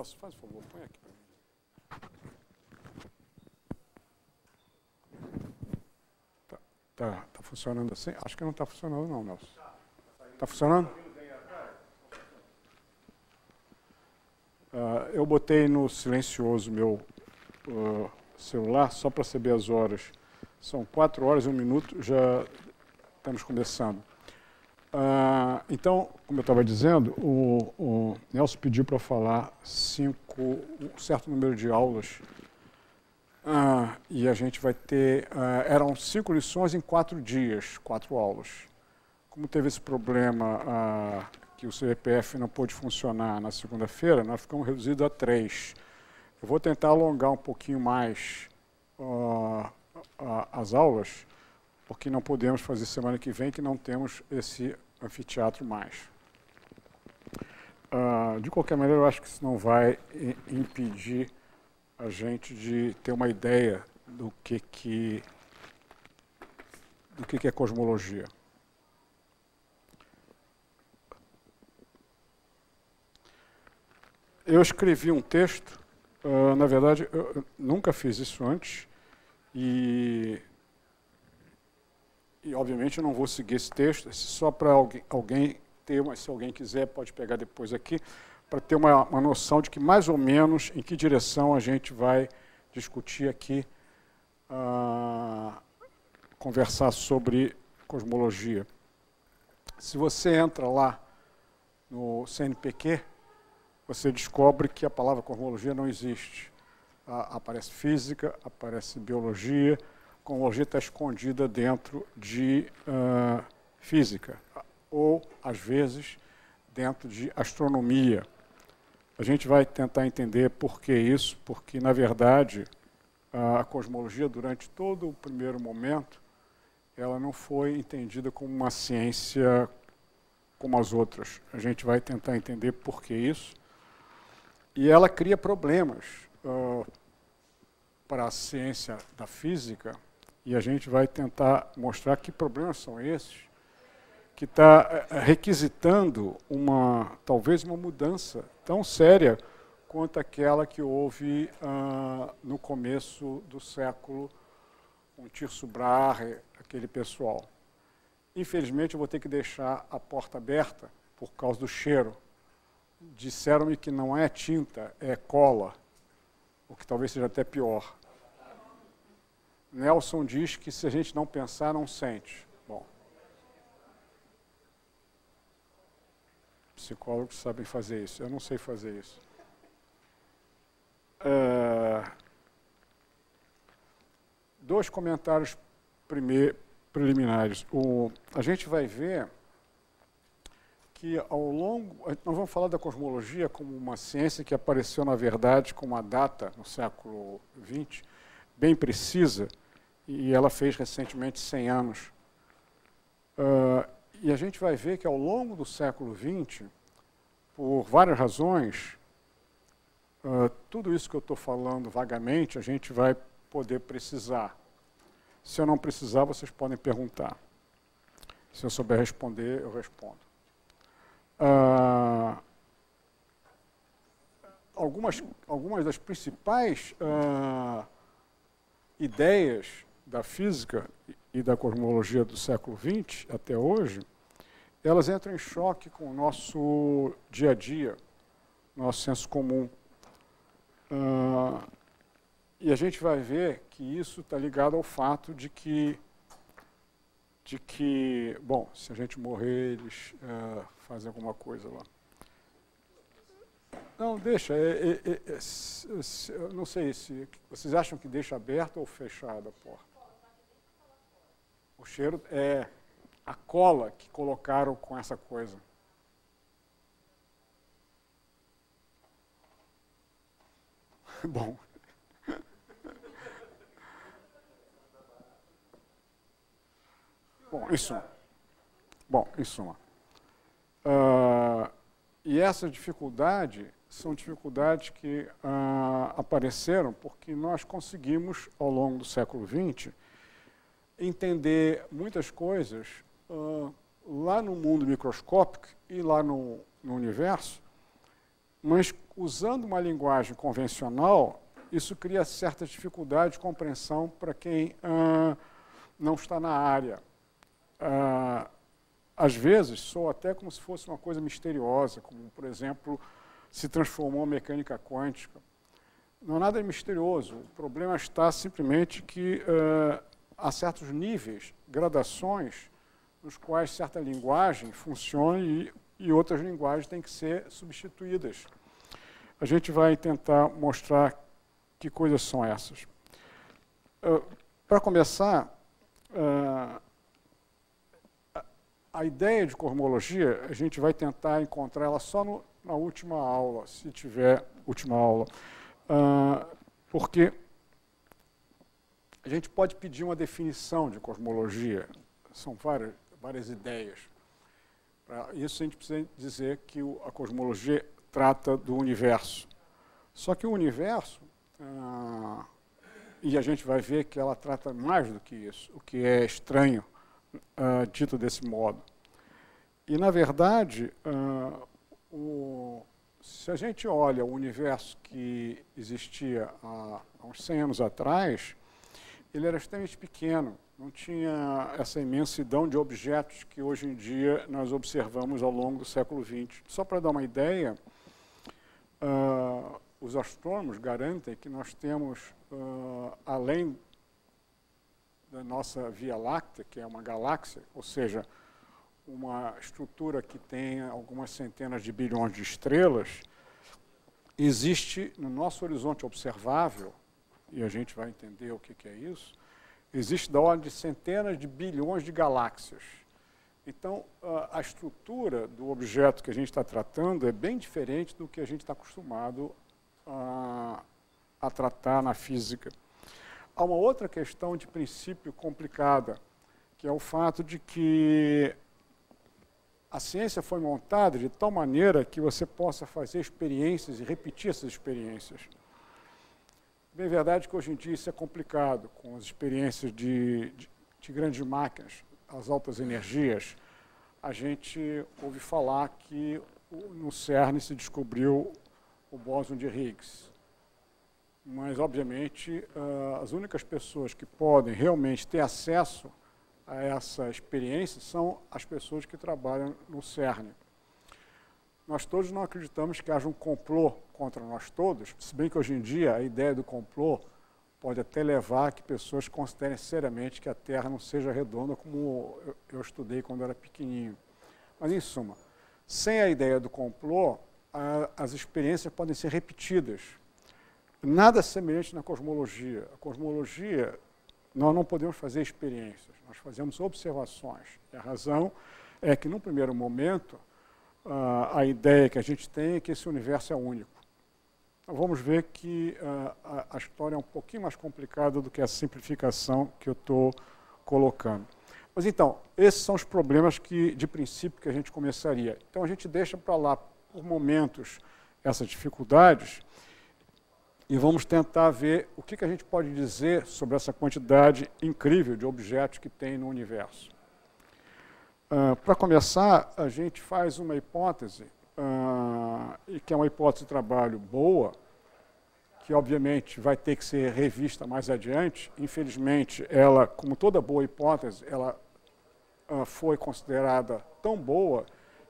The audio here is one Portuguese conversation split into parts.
Nelson, faz favor, põe aqui para mim. Tá, tá, tá funcionando assim? Acho que não está funcionando não, Nelson. Está funcionando? Uh, eu botei no silencioso meu uh, celular só para saber as horas. São quatro horas e um minuto, já estamos começando. Uh, então, como eu estava dizendo, o, o, Nelson pediu para falar cinco, um certo número de aulas uh, e a gente vai ter, uh, eram cinco lições em quatro dias, quatro aulas. Como teve esse problema que o CVPF não pôde funcionar na segunda-feira, nós ficamos reduzidos a três. Eu vou tentar alongar um pouquinho mais as aulas, porque não podemos fazer semana que vem, que não temos esse anfiteatro mais. Uh, de qualquer maneira, eu acho que isso não vai impedir a gente de ter uma ideia do que, que, do que, que é cosmologia. Eu escrevi um texto, uh, na verdade, eu nunca fiz isso antes, e e obviamente eu não vou seguir esse texto, só para alguém, alguém ter, mas se alguém quiser pode pegar depois aqui, para ter uma, uma noção de que mais ou menos em que direção a gente vai discutir aqui, uh, conversar sobre cosmologia. Se você entra lá no CNPq, você descobre que a palavra cosmologia não existe. Uh, aparece física, aparece biologia, cosmologia está escondida dentro de uh, física, ou, às vezes, dentro de astronomia. A gente vai tentar entender por que isso, porque, na verdade, a cosmologia, durante todo o primeiro momento, ela não foi entendida como uma ciência como as outras. A gente vai tentar entender por que isso. E ela cria problemas uh, para a ciência da física, e a gente vai tentar mostrar que problemas são esses, que está eh, requisitando uma, talvez uma mudança tão séria quanto aquela que houve uh, no começo do século com Tirso Brahe, aquele pessoal. Infelizmente, eu vou ter que deixar a porta aberta por causa do cheiro. Disseram-me que não é tinta, é cola, o que talvez seja até pior. Nelson diz que se a gente não pensar, não sente. Bom, psicólogos sabem fazer isso. Eu não sei fazer isso. Uh, dois comentários preliminares. O, a gente vai ver que ao longo. Nós vamos falar da cosmologia como uma ciência que apareceu, na verdade, com uma data no século XX bem precisa, e ela fez recentemente 100 anos. Uh, e a gente vai ver que ao longo do século XX, por várias razões, uh, tudo isso que eu estou falando vagamente, a gente vai poder precisar. Se eu não precisar, vocês podem perguntar. Se eu souber responder, eu respondo. Uh, algumas, algumas das principais uh, ideias da física e da cosmologia do século XX até hoje, elas entram em choque com o nosso dia a dia, nosso senso comum. Uh, e a gente vai ver que isso está ligado ao fato de que, de que, bom, se a gente morrer, eles uh, fazem alguma coisa lá. Não, deixa. É, é, é, é não sei se vocês acham que deixa aberta ou fechada a porta. O cheiro é a cola que colocaram com essa coisa. Bom. Bom, suma. Bom, suma. Uh, e essa dificuldade são dificuldades que uh, apareceram porque nós conseguimos, ao longo do século XX, entender muitas coisas uh, lá no mundo microscópico e lá no, no universo, mas usando uma linguagem convencional, isso cria certa dificuldade de compreensão para quem ah, não está na área. Ah, às vezes, soa até como se fosse uma coisa misteriosa, como, por exemplo, se transformou em mecânica quântica. Não é nada misterioso. O problema está simplesmente que uh, há certos níveis, gradações, nos quais certa linguagem funciona e, e outras linguagens têm que ser substituídas. A gente vai tentar mostrar que coisas são essas. Uh, Para começar, uh, a ideia de cosmologia, a gente vai tentar encontrar ela só no, na última aula, se tiver última aula. Uh, porque a gente pode pedir uma definição de cosmologia, são várias, várias ideias. Para isso, a gente precisa dizer que a cosmologia trata do universo. Só que o universo, uh, e a gente vai ver que ela trata mais do que isso, o que é estranho uh, dito desse modo. E, na verdade, uh, o, se a gente olha o universo que existia há, há uns 100 anos atrás, ele era extremamente pequeno, não tinha essa imensidão de objetos que hoje em dia nós observamos ao longo do século XX. Só para dar uma ideia, uh, os astrônomos garantem que nós temos, uh, além da nossa Via Láctea, que é uma galáxia, ou seja, uma estrutura que tem algumas centenas de bilhões de estrelas, existe no nosso horizonte observável, e a gente vai entender o que, que é isso, existe da ordem de centenas de bilhões de galáxias. Então, a estrutura do objeto que a gente está tratando é bem diferente do que a gente está acostumado a, a tratar na física. Há uma outra questão de princípio complicada, que é o fato de que a ciência foi montada de tal maneira que você possa fazer experiências e repetir essas experiências. Bem, verdade que hoje em dia isso é complicado, com as experiências de, de, de grandes máquinas, as altas energias. A gente ouve falar que no CERN se descobriu o bóson de Higgs mas obviamente uh, as únicas pessoas que podem realmente ter acesso a essa experiência são as pessoas que trabalham no CERN. Nós todos não acreditamos que haja um complô contra nós todos, se bem que hoje em dia a ideia do complô pode até levar a que pessoas considerem seriamente que a Terra não seja redonda como eu, estudei quando era pequenininho. Mas, em suma, sem a ideia do complô, a, as experiências podem ser repetidas Nada semelhante na cosmologia. A cosmologia, nós não podemos fazer experiências, nós fazemos observações. E a razão é que, num primeiro momento, a ideia que a gente tem é que esse universo é único. Então, vamos ver que a, história é um pouquinho mais complicada do que a simplificação que eu estou colocando. Mas então, esses são os problemas que, de princípio, que a gente começaria. Então a gente deixa para lá, por momentos, essas dificuldades e vamos tentar ver o que, que a gente pode dizer sobre essa quantidade incrível de objetos que tem no universo. Uh, Para começar, a gente faz uma hipótese, uh, e que é uma hipótese de trabalho boa, que obviamente vai ter que ser revista mais adiante. Infelizmente, ela, como toda boa hipótese, ela uh, foi considerada tão boa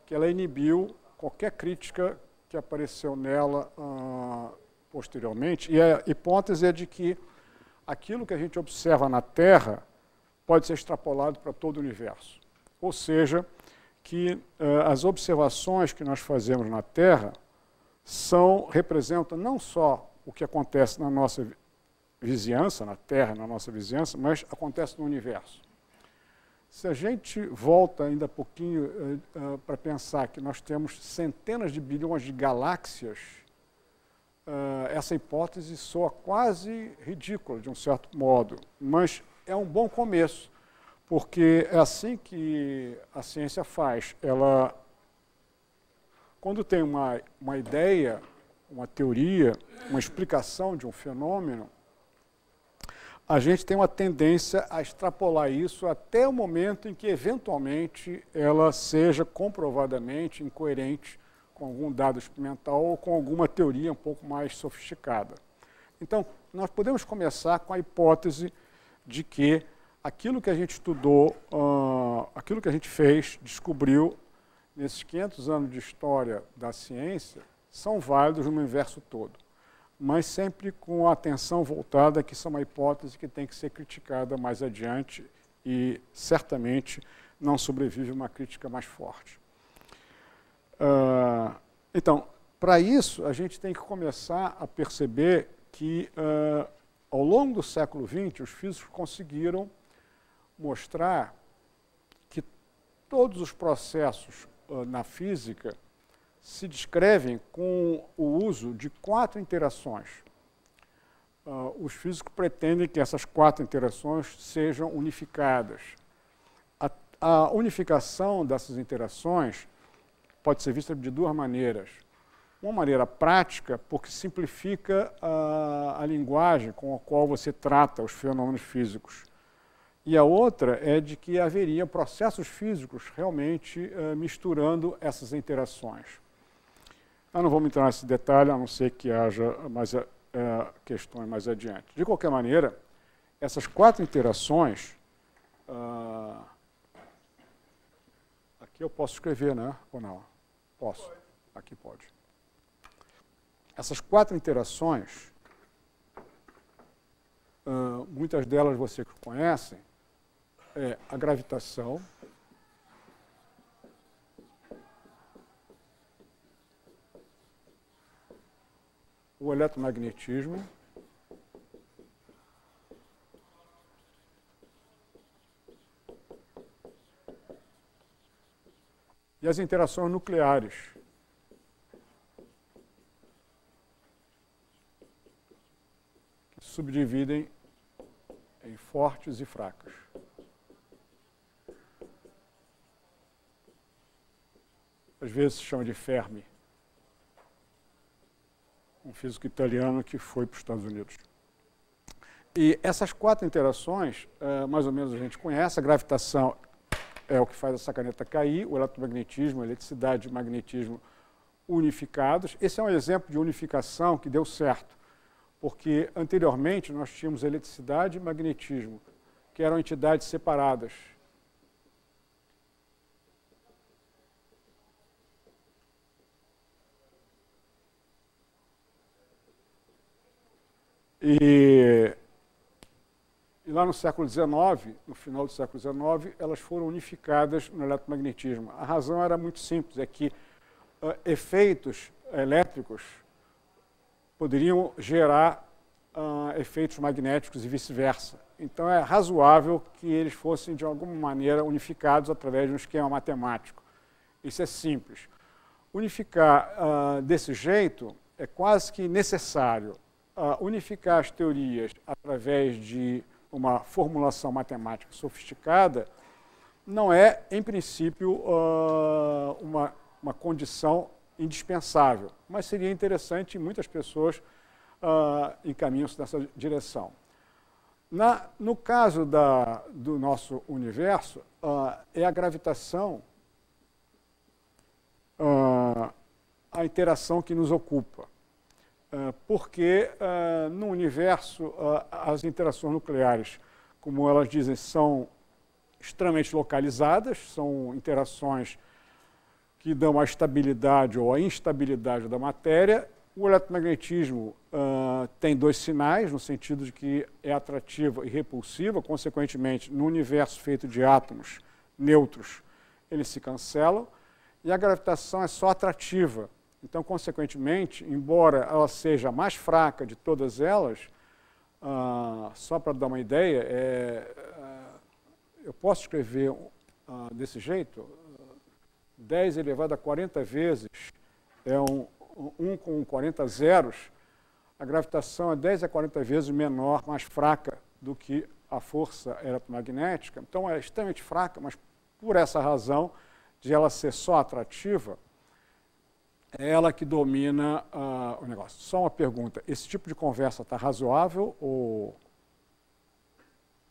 que ela inibiu qualquer crítica que apareceu nela posteriormente, e a hipótese é de que aquilo que a gente observa na Terra pode ser extrapolado para todo o universo. Ou seja, que uh, as observações que nós fazemos na Terra são representam não só o que acontece na nossa vizinhança, na Terra, na nossa vizinhança, mas acontece no universo. Se a gente volta ainda pouquinho uh, uh, para pensar que nós temos centenas de bilhões de galáxias uh, essa hipótese soa quase ridícula, de um certo modo, mas é um bom começo, porque é assim que a ciência faz. Ela, quando tem uma, uma ideia, uma teoria, uma explicação de um fenômeno, a gente tem uma tendência a extrapolar isso até o momento em que, eventualmente, ela seja comprovadamente incoerente com algum dado experimental ou com alguma teoria um pouco mais sofisticada. Então, nós podemos começar com a hipótese de que aquilo que a gente estudou, uh, aquilo que a gente fez, descobriu nesses 500 anos de história da ciência, são válidos no universo todo, mas sempre com a atenção voltada que isso é uma hipótese que tem que ser criticada mais adiante e certamente não sobrevive uma crítica mais forte. Uh, então, para isso, a gente tem que começar a perceber que, uh, ao longo do século XX, os físicos conseguiram mostrar que todos os processos uh, na física se descrevem com o uso de quatro interações. Uh, os físicos pretendem que essas quatro interações sejam unificadas. A, a unificação dessas interações pode ser vista de duas maneiras. Uma maneira prática, porque simplifica a, a linguagem com a qual você trata os fenômenos físicos. E a outra é de que haveria processos físicos realmente uh, misturando essas interações. Eu não vou entrar nesse detalhe, a não ser que haja mais uh, questões mais adiante. De qualquer maneira, essas quatro interações. Uh, aqui eu posso escrever, né? Ou não? Posso. Aqui pode. Essas quatro interações, uh, muitas delas vocês conhecem, é a gravitação, o eletromagnetismo, e as interações nucleares. Que subdividem em fortes e fracas. Às vezes se chama de Fermi, um físico italiano que foi para os Estados Unidos. E essas quatro interações, eh, mais ou menos a gente conhece, a gravitação é o que faz essa caneta cair, o eletromagnetismo, a eletricidade e magnetismo unificados. Esse é um exemplo de unificação que deu certo, porque anteriormente nós tínhamos eletricidade e magnetismo, que eram entidades separadas. E e lá no século XIX, no final do século XIX, elas foram unificadas no eletromagnetismo. A razão era muito simples, é que uh, efeitos elétricos poderiam gerar uh, efeitos magnéticos e vice-versa. Então é razoável que eles fossem de alguma maneira unificados através de um esquema matemático. Isso é simples. Unificar uh, desse jeito é quase que necessário. Unificar as teorias através de uma formulação matemática sofisticada, não é, em princípio, uh, uma, uma condição indispensável, mas seria interessante e muitas pessoas uh, encaminham-se nessa direção. Na, no caso da, do nosso universo, uh, é a gravitação uh, a interação que nos ocupa. Ah, porque uh, no universo uh, as interações nucleares, como elas dizem, são extremamente localizadas, são interações que dão a estabilidade ou a instabilidade da matéria. O eletromagnetismo tem dois sinais, no sentido de que é atrativa e repulsiva, consequentemente, no universo feito de átomos neutros, eles se cancelam, e a gravitação é só atrativa, então, consequentemente, embora ela seja a mais fraca de todas elas, ah, só para dar uma ideia, é, ah, eu posso escrever ah, desse jeito, 10 elevado a 40 vezes é um, um com 40 zeros, a gravitação é 10 a 40 vezes menor, mais fraca do que a força eletromagnética. Então é extremamente fraca, mas por essa razão de ela ser só atrativa, é ela que domina uh, o negócio. Só uma pergunta: esse tipo de conversa está razoável ou.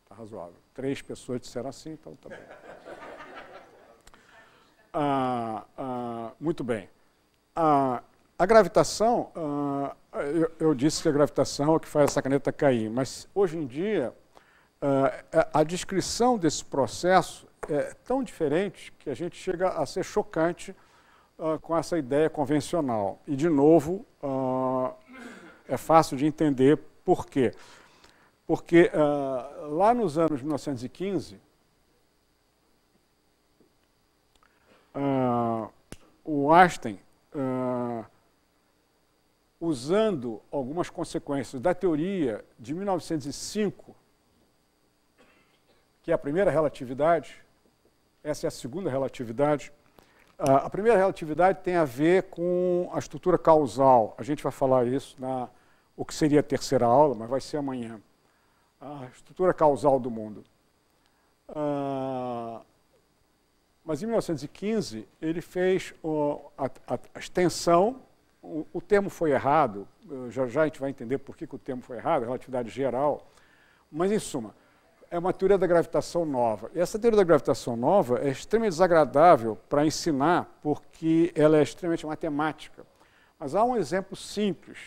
Está razoável. Três pessoas disseram assim, então está bom. Uh, uh, muito bem. a, gravitação, eu, eu, disse que a gravitação é o que faz essa caneta cair, mas hoje em dia a descrição desse processo é tão diferente que a gente chega a ser chocante uh, com essa ideia convencional. E, de novo, é fácil de entender por quê. Porque lá nos anos 1915, o Einstein usando algumas consequências da teoria de 1905, que é a primeira relatividade, essa é a segunda relatividade. A primeira relatividade tem a ver com a estrutura causal. A gente vai falar isso na o que seria a terceira aula, mas vai ser amanhã. A estrutura causal do mundo. Uh, mas em 1915 ele fez a, a, a extensão o, o, termo foi errado, já, já a gente vai entender por que, que o termo foi errado, relatividade geral, mas em suma, é uma teoria da gravitação nova. E essa teoria da gravitação nova é extremamente desagradável para ensinar, porque ela é extremamente matemática. Mas há um exemplo simples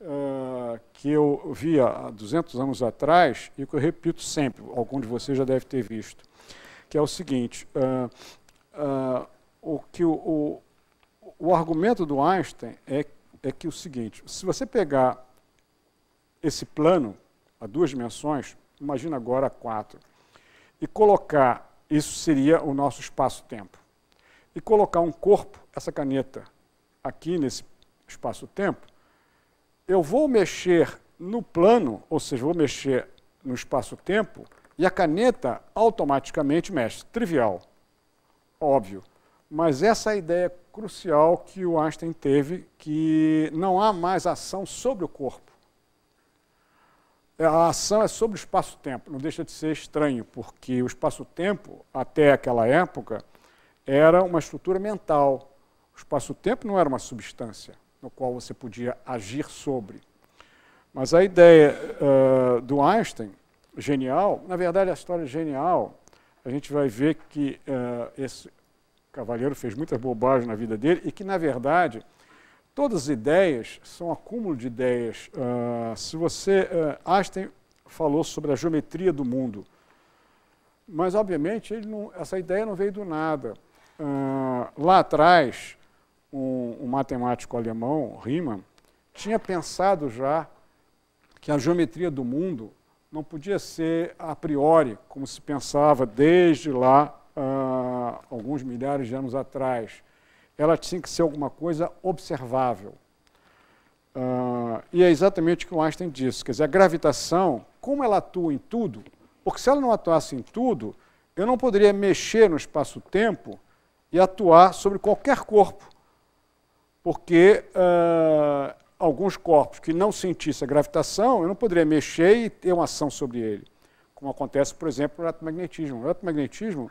uh, que eu vi há 200 anos atrás e que eu repito sempre, algum de vocês já deve ter visto, que é o seguinte, uh, uh, o que o, o o argumento do Einstein é, é que o seguinte, se você pegar esse plano a duas dimensões, imagina agora quatro, e colocar, isso seria o nosso espaço-tempo, e colocar um corpo, essa caneta, aqui nesse espaço-tempo, eu vou mexer no plano, ou seja, vou mexer no espaço-tempo, e a caneta automaticamente mexe. Trivial, óbvio. Mas essa é a ideia crucial que o Einstein teve, que não há mais ação sobre o corpo. A ação é sobre o espaço-tempo. Não deixa de ser estranho, porque o espaço-tempo, até aquela época, era uma estrutura mental. O espaço-tempo não era uma substância no qual você podia agir sobre. Mas a ideia uh, do Einstein, genial, na verdade a história é genial, a gente vai ver que uh, esse Cavalheiro fez muitas bobagens na vida dele e que, na verdade, todas as ideias são um acúmulo de ideias. Uh, se você. Uh, Einstein falou sobre a geometria do mundo, mas, obviamente, não, essa ideia não veio do nada. Uh, lá atrás, um, um matemático alemão, Riemann, tinha pensado já que a geometria do mundo não podia ser a priori, como se pensava desde lá uh, alguns milhares de anos atrás, ela tinha que ser alguma coisa observável. Uh, e é exatamente o que o Einstein disse. Quer dizer, a gravitação, como ela atua em tudo, porque se ela não atuasse em tudo, eu não poderia mexer no espaço-tempo e atuar sobre qualquer corpo. Porque uh, alguns corpos que não sentissem a gravitação, eu não poderia mexer e ter uma ação sobre ele. Como acontece, por exemplo, no eletromagnetismo. O eletromagnetismo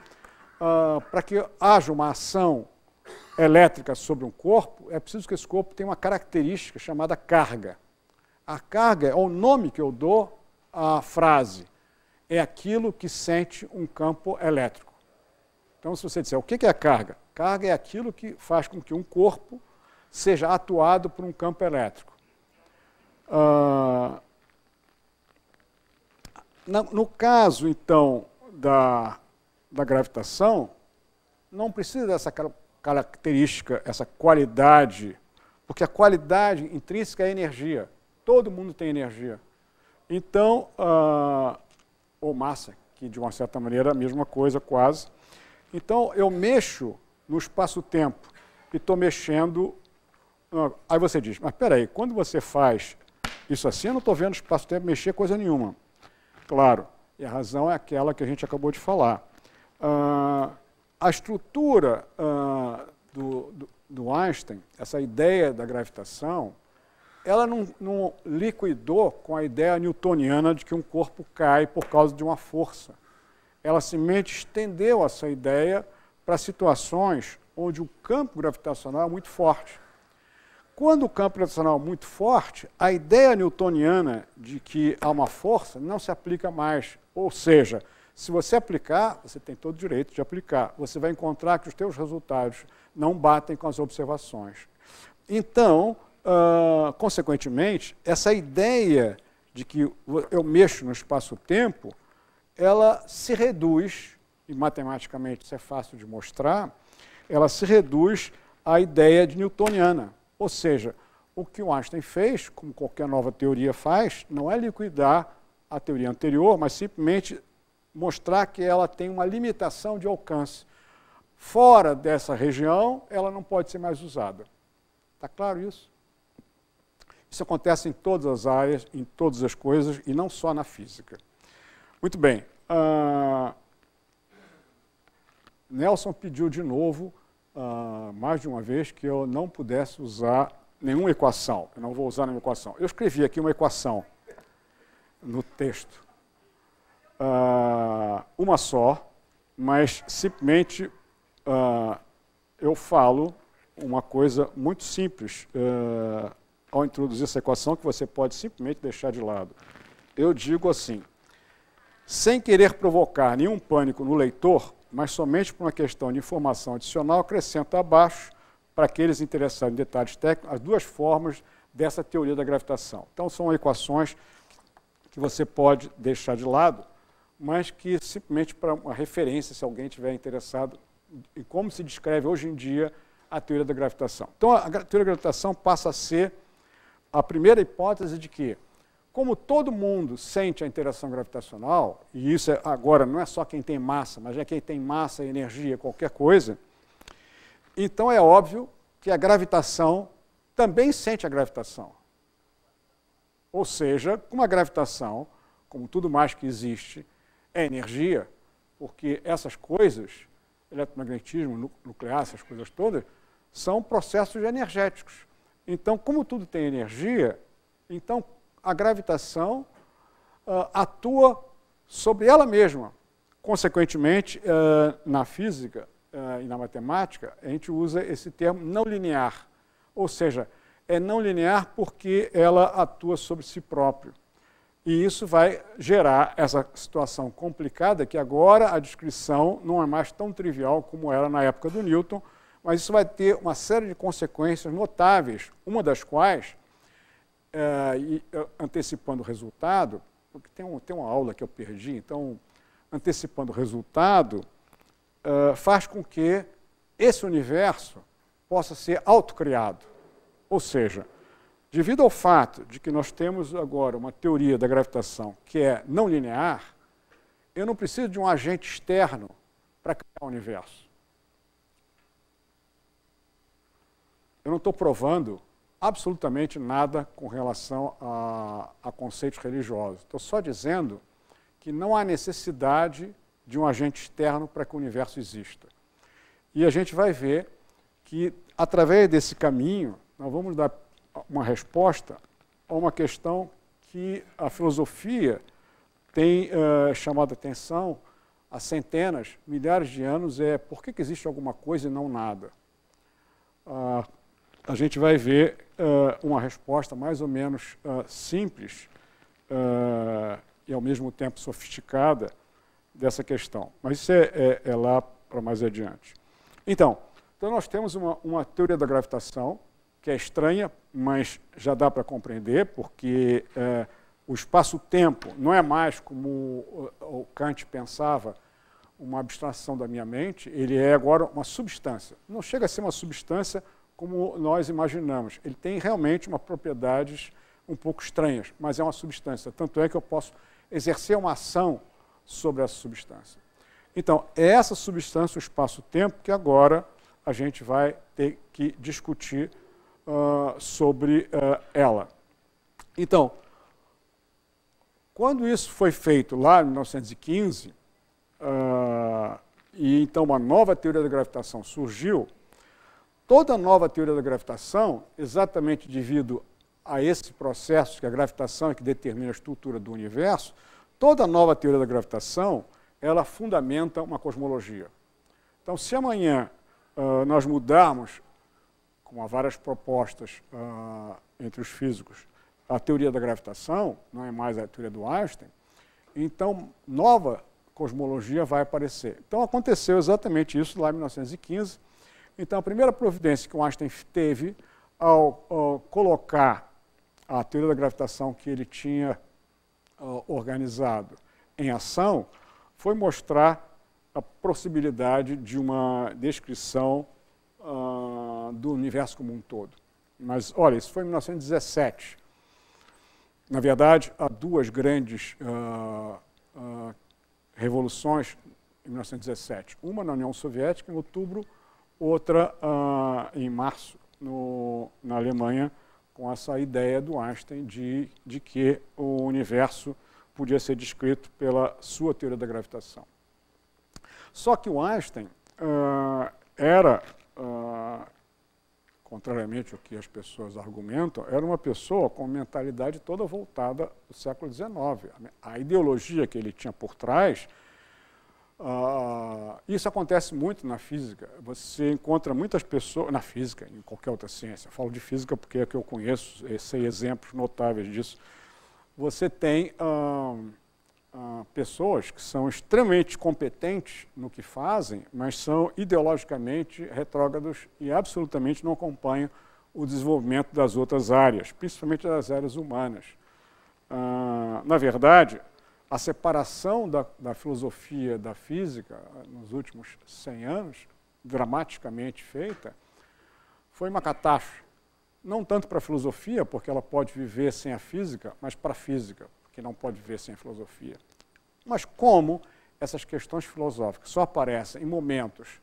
uh, para que haja uma ação elétrica sobre um corpo, é preciso que esse corpo tenha uma característica chamada carga. A carga é o nome que eu dou à frase. É aquilo que sente um campo elétrico. Então, se você disser o que é a carga? Carga é aquilo que faz com que um corpo seja atuado por um campo elétrico. Uh, no caso, então, da da gravitação não precisa dessa característica, essa qualidade, porque a qualidade intrínseca é energia. Todo mundo tem energia. Então, uh, ou massa, que de uma certa maneira é a mesma coisa quase. Então, eu mexo no espaço-tempo e estou mexendo. Uh, aí você diz, mas peraí, quando você faz isso assim, eu não estou vendo espaço-tempo mexer coisa nenhuma. Claro, e a razão é aquela que a gente acabou de falar. Uh, a estrutura uh, do, do, do, Einstein, essa ideia da gravitação, ela não, não liquidou com a ideia newtoniana de que um corpo cai por causa de uma força. Ela simplesmente estendeu essa ideia para situações onde o campo gravitacional é muito forte. Quando o campo gravitacional é muito forte, a ideia newtoniana de que há uma força não se aplica mais. Ou seja, se você aplicar, você tem todo o direito de aplicar. Você vai encontrar que os teus resultados não batem com as observações. Então, uh, consequentemente, essa ideia de que eu mexo no espaço-tempo, ela se reduz, e matematicamente isso é fácil de mostrar, ela se reduz à ideia de newtoniana. Ou seja, o que o Einstein fez, como qualquer nova teoria faz, não é liquidar a teoria anterior, mas simplesmente mostrar que ela tem uma limitação de alcance. Fora dessa região, ela não pode ser mais usada. Está claro isso? Isso acontece em todas as áreas, em todas as coisas, e não só na física. Muito bem. Uh, Nelson pediu de novo, uh, mais de uma vez, que eu não pudesse usar nenhuma equação. Eu não vou usar nenhuma equação. Eu escrevi aqui uma equação no texto. Uh, uma só, mas simplesmente uh, eu falo uma coisa muito simples uh, ao introduzir essa equação que você pode simplesmente deixar de lado. Eu digo assim, sem querer provocar nenhum pânico no leitor, mas somente por uma questão de informação adicional, acrescento abaixo, para aqueles interessados em detalhes técnicos, as duas formas dessa teoria da gravitação. Então, são equações que você pode deixar de lado, mas que simplesmente para uma referência, se alguém estiver interessado em como se descreve hoje em dia a teoria da gravitação. Então, a teoria da gravitação passa a ser a primeira hipótese de que, como todo mundo sente a interação gravitacional, e isso é, agora não é só quem tem massa, mas é quem tem massa, energia, qualquer coisa, então é óbvio que a gravitação também sente a gravitação. Ou seja, como a gravitação, como tudo mais que existe, é energia, porque essas coisas, eletromagnetismo nuclear, essas coisas todas, são processos energéticos. Então, como tudo tem energia, então a gravitação uh, atua sobre ela mesma. Consequentemente, uh, na física uh, e na matemática, a gente usa esse termo não linear. Ou seja, é não linear porque ela atua sobre si próprio. E isso vai gerar essa situação complicada que agora a descrição não é mais tão trivial como era na época do Newton, mas isso vai ter uma série de consequências notáveis, uma das quais, é, e, antecipando o resultado, porque tem, um, tem uma aula que eu perdi, então, antecipando o resultado, é, faz com que esse universo possa ser autocriado. Ou seja, devido ao fato de que nós temos agora uma teoria da gravitação que é não linear, eu não preciso de um agente externo para criar o universo. Eu não estou provando absolutamente nada com relação a, a conceitos religiosos. Estou só dizendo que não há necessidade de um agente externo para que o universo exista. E a gente vai ver que, através desse caminho, nós vamos dar uma resposta a uma questão que a filosofia tem uh, chamado atenção há centenas, milhares de anos, é por que, que existe alguma coisa e não nada? Uh, a gente vai ver uh, uma resposta mais ou menos simples e, ao mesmo tempo, sofisticada dessa questão. Mas isso é, é, é lá para mais adiante. Então, então, nós temos uma, uma teoria da gravitação, que é estranha, mas já dá para compreender, porque é, o espaço-tempo não é mais como o, Kant pensava, uma abstração da minha mente, ele é agora uma substância. Não chega a ser uma substância como nós imaginamos. Ele tem realmente uma propriedades um pouco estranhas, mas é uma substância. Tanto é que eu posso exercer uma ação sobre essa substância. Então, é essa substância, o espaço-tempo, que agora a gente vai ter que discutir uh, sobre uh, ela. Então, quando isso foi feito lá em 1915, uh, ah, e então uma nova teoria da gravitação surgiu, toda nova teoria da gravitação, exatamente devido a esse processo que a gravitação é que determina a estrutura do universo, toda nova teoria da gravitação, ela fundamenta uma cosmologia. Então, se amanhã uh, nós mudarmos como há várias propostas uh, entre os físicos, a teoria da gravitação, não é mais a teoria do Einstein, então nova cosmologia vai aparecer. Então aconteceu exatamente isso lá em 1915. Então a primeira providência que o Einstein teve ao, ao colocar a teoria da gravitação que ele tinha uh, organizado em ação, foi mostrar a possibilidade de uma descrição uh, do universo como um todo. Mas, olha, isso foi em 1917. Na verdade, há duas grandes uh, uh, revoluções em 1917. Uma na União Soviética, em outubro, outra em março, no, na Alemanha, com essa ideia do Einstein de, de que o universo podia ser descrito pela sua teoria da gravitação. Só que o Einstein uh, era, uh, contrariamente ao que as pessoas argumentam, era uma pessoa com mentalidade toda voltada ao século XIX. A ideologia que ele tinha por trás, uh, isso acontece muito na física. Você encontra muitas pessoas, na física, em qualquer outra ciência, eu falo de física porque é que eu conheço, sei exemplos notáveis disso. Você tem ah, pessoas que são extremamente competentes no que fazem, mas são ideologicamente retrógrados e absolutamente não acompanham o desenvolvimento das outras áreas, principalmente das áreas humanas. Ah, na verdade, a separação da, da, filosofia da física nos últimos 100 anos, dramaticamente feita, foi uma catástrofe. Não tanto para a filosofia, porque ela pode viver sem a física, mas para a física, que não pode viver sem filosofia. Mas como essas questões filosóficas só aparecem em momentos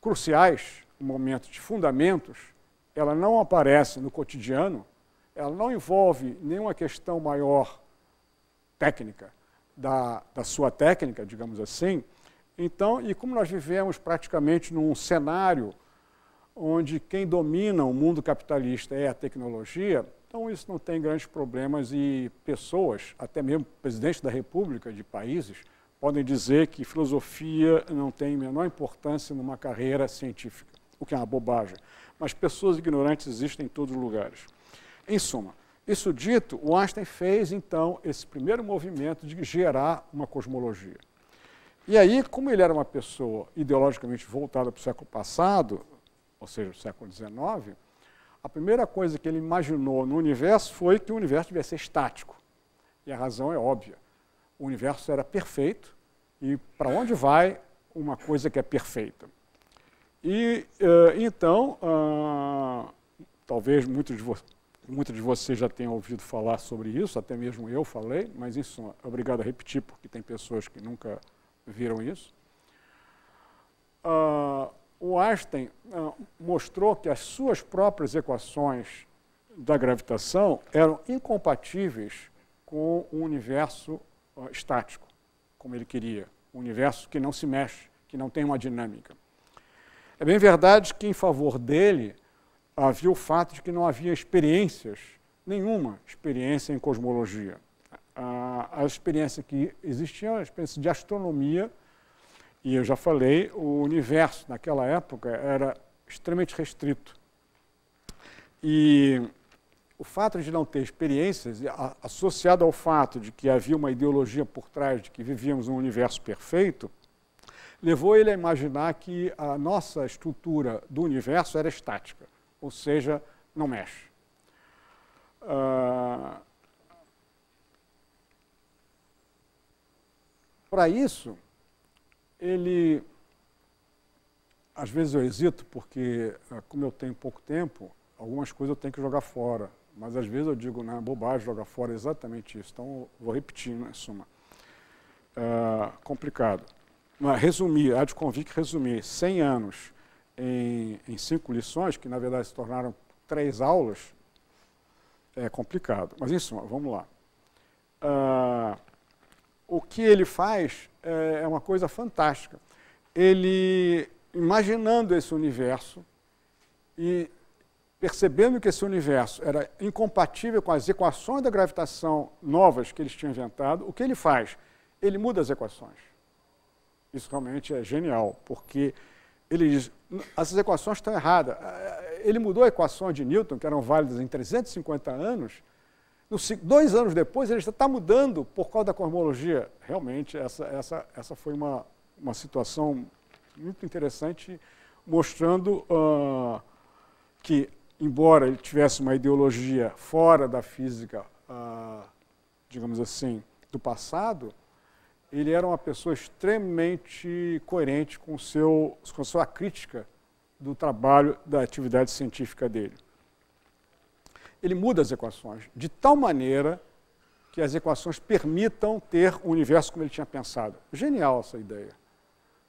cruciais, momentos de fundamentos, ela não aparece no cotidiano, ela não envolve nenhuma questão maior técnica da, da sua técnica, digamos assim. Então, e como nós vivemos praticamente num cenário onde quem domina o mundo capitalista é a tecnologia, então, isso não tem grandes problemas e pessoas, até mesmo presidentes da República de países, podem dizer que filosofia não tem menor importância numa carreira científica, o que é uma bobagem. Mas pessoas ignorantes existem em todos os lugares. Em suma, isso dito, o Einstein fez, então, esse primeiro movimento de gerar uma cosmologia. E aí, como ele era uma pessoa ideologicamente voltada para o século passado, ou seja, o século XIX, a primeira coisa que ele imaginou no universo foi que o universo devia ser estático. E a razão é óbvia. O universo era perfeito e para onde vai uma coisa que é perfeita? E uh, então, uh, talvez muitos de, muitos de vocês já tenham ouvido falar sobre isso, até mesmo eu falei, mas isso, obrigado a repetir, porque tem pessoas que nunca viram isso. Uh, o Einstein uh, mostrou que as suas próprias equações da gravitação eram incompatíveis com o universo uh, estático, como ele queria, um universo que não se mexe, que não tem uma dinâmica. É bem verdade que, em favor dele, havia o fato de que não havia experiências, nenhuma experiência em cosmologia. Uh, a experiência que existia era a experiência de astronomia e eu já falei, o universo naquela época era extremamente restrito. E o fato de não ter experiências, associado ao fato de que havia uma ideologia por trás de que vivíamos um universo perfeito, levou ele a imaginar que a nossa estrutura do universo era estática, ou seja, não mexe. Uh, Para isso, ele, às vezes eu hesito, porque ah, como eu tenho pouco tempo, algumas coisas eu tenho que jogar fora. Mas às vezes eu digo, não, é bobagem jogar fora exatamente isso. Então, vou repetir, né, em suma. Uh, complicado. Mas resumir, há de convir que resumir 100 anos em, em cinco lições, que na verdade se tornaram três aulas, é complicado. Mas em suma, vamos lá. Uh, o que ele faz é, é uma coisa fantástica. Ele, imaginando esse universo e percebendo que esse universo era incompatível com as equações da gravitação novas que eles tinham inventado, o que ele faz? Ele muda as equações. Isso realmente é genial, porque ele diz, essas equações estão erradas. Ele mudou a equação de Newton, que eram válidas em 350 anos, dois anos depois, ele está mudando por causa da cosmologia. Realmente, essa, essa, essa foi uma, uma situação muito interessante, mostrando uh, que embora ele tivesse uma ideologia fora da física, ah, digamos assim, do passado, ele era uma pessoa extremamente coerente com, seu, com sua crítica do trabalho, da atividade científica dele. Ele muda as equações de tal maneira que as equações permitam ter o universo como ele tinha pensado. Genial essa ideia.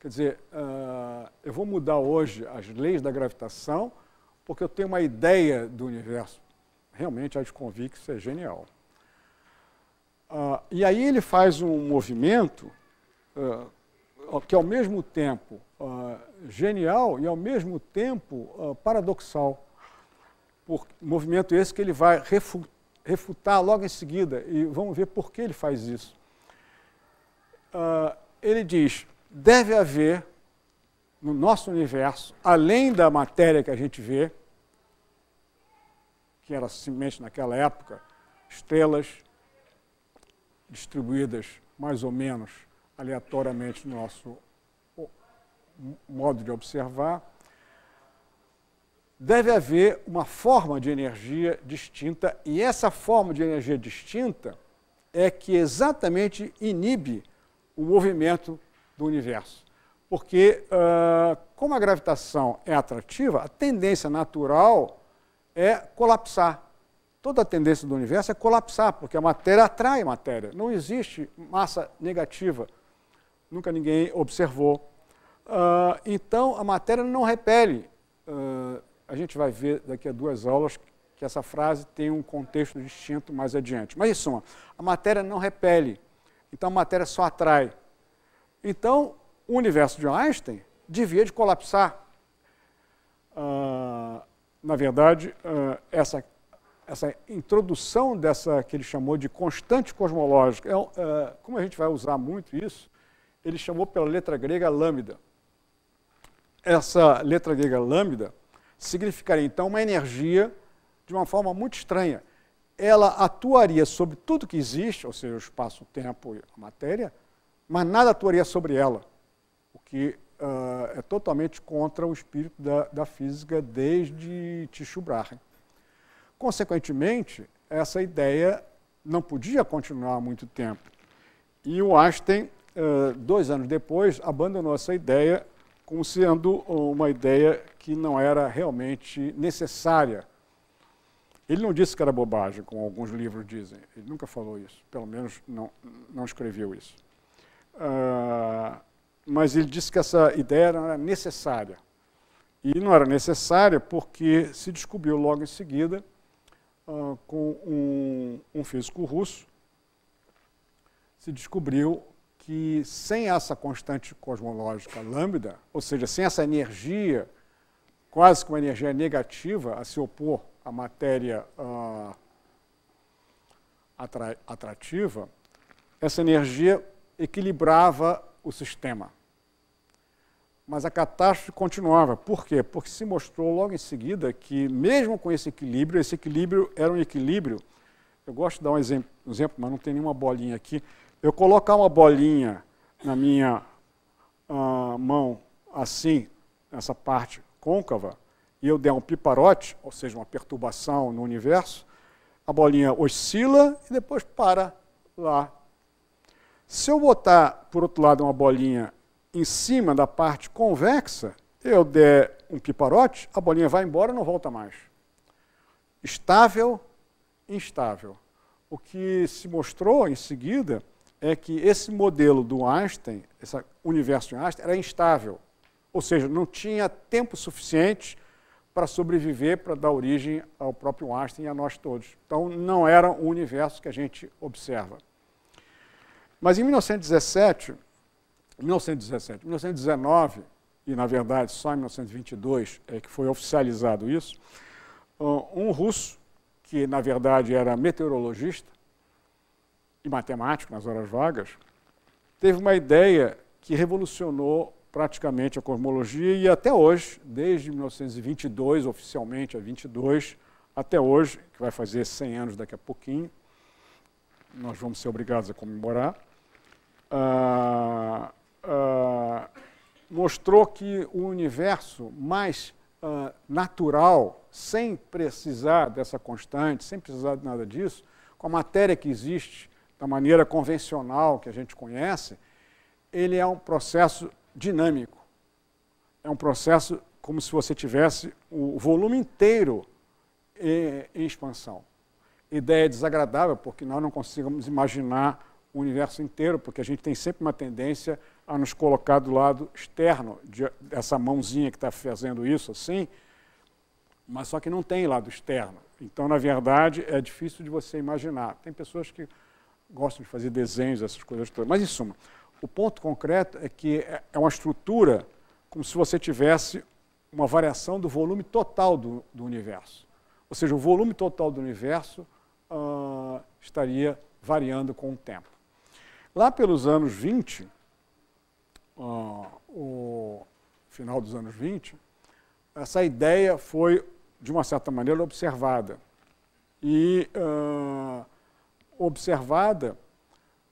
Quer dizer, uh, eu vou mudar hoje as leis da gravitação porque eu tenho uma ideia do universo. Realmente, acho convir que isso é genial. Uh, e aí ele faz um movimento uh, que, ao mesmo tempo, genial e, ao mesmo tempo, paradoxal. Por, movimento esse que ele vai refutar logo em seguida, e vamos ver por que ele faz isso. Uh, ele diz: deve haver no nosso universo, além da matéria que a gente vê, que era simplesmente naquela época, estrelas distribuídas mais ou menos aleatoriamente no nosso modo de observar, deve haver uma forma de energia distinta, e essa forma de energia distinta é que exatamente inibe o movimento do universo. Porque, uh, como a gravitação é atrativa, a tendência natural é colapsar. Toda a tendência do universo é colapsar, porque a matéria atrai matéria. Não existe massa negativa. Nunca ninguém observou. Uh, então, a matéria não repele. Uh, a gente vai ver daqui a duas aulas que essa frase tem um contexto distinto mais adiante. Mas, em suma, a matéria não repele, então a matéria só atrai. Então, o universo de Einstein devia de colapsar. Uh, na verdade, uh, essa, essa introdução dessa que ele chamou de constante cosmológica, é, uh, como a gente vai usar muito isso, ele chamou pela letra grega lambda. Essa letra grega lambda significaria então uma energia de uma forma muito estranha. Ela atuaria sobre tudo que existe, ou seja, o espaço, o tempo e a matéria, mas nada atuaria sobre ela, o que uh, é totalmente contra o espírito da, da física desde Tycho Brahe. Consequentemente, essa ideia não podia continuar muito tempo. E o Einstein, uh, dois anos depois, abandonou essa ideia como sendo uma ideia que não era realmente necessária. Ele não disse que era bobagem, como alguns livros dizem. Ele nunca falou isso, pelo menos não, não escreveu isso. Uh, mas ele disse que essa ideia não era necessária. E não era necessária porque se descobriu logo em seguida, uh, com um, um físico russo, se descobriu que sem essa constante cosmológica lambda, ou seja, sem essa energia, quase com uma energia negativa a se opor à matéria uh, atra atrativa, essa energia equilibrava o sistema. Mas a catástrofe continuava. Por quê? Porque se mostrou logo em seguida que, mesmo com esse equilíbrio, esse equilíbrio era um equilíbrio. Eu gosto de dar um exemplo mas não tem nenhuma bolinha aqui eu colocar uma bolinha na minha uh, mão assim, nessa parte côncava, e eu der um piparote, ou seja, uma perturbação no universo, a bolinha oscila e depois para lá. Se eu botar, por outro lado, uma bolinha em cima da parte convexa, eu der um piparote, a bolinha vai embora e não volta mais. Estável, instável. O que se mostrou em seguida é que esse modelo do Einstein, esse universo de Einstein, era instável. Ou seja, não tinha tempo suficiente para sobreviver, para dar origem ao próprio Einstein e a nós todos. Então, não era o universo que a gente observa. Mas em 1917, 1917, 1919, e na verdade só em 1922 é que foi oficializado isso, um russo, que na verdade era meteorologista, e matemático nas horas vagas, teve uma ideia que revolucionou praticamente a cosmologia e até hoje, desde 1922, oficialmente a 22, até hoje, que vai fazer 100 anos daqui a pouquinho, nós vamos ser obrigados a comemorar, ah, ah, mostrou que o universo mais uh, natural, sem precisar dessa constante, sem precisar de nada disso, com a matéria que existe da maneira convencional que a gente conhece, ele é um processo dinâmico. É um processo como se você tivesse o volume inteiro em, em expansão. Ideia desagradável, porque nós não conseguimos imaginar o universo inteiro, porque a gente tem sempre uma tendência a nos colocar do lado externo de, dessa mãozinha que está fazendo isso assim, mas só que não tem lado externo. Então, na verdade, é difícil de você imaginar. Tem pessoas que gostam de fazer desenhos, essas coisas todas. Mas, em suma, o ponto concreto é que é, é uma estrutura como se você tivesse uma variação do volume total do, do universo. Ou seja, o volume total do universo uh, estaria variando com o tempo. Lá pelos anos 20, uh, o final dos anos 20, essa ideia foi, de uma certa maneira, observada. E uh, observada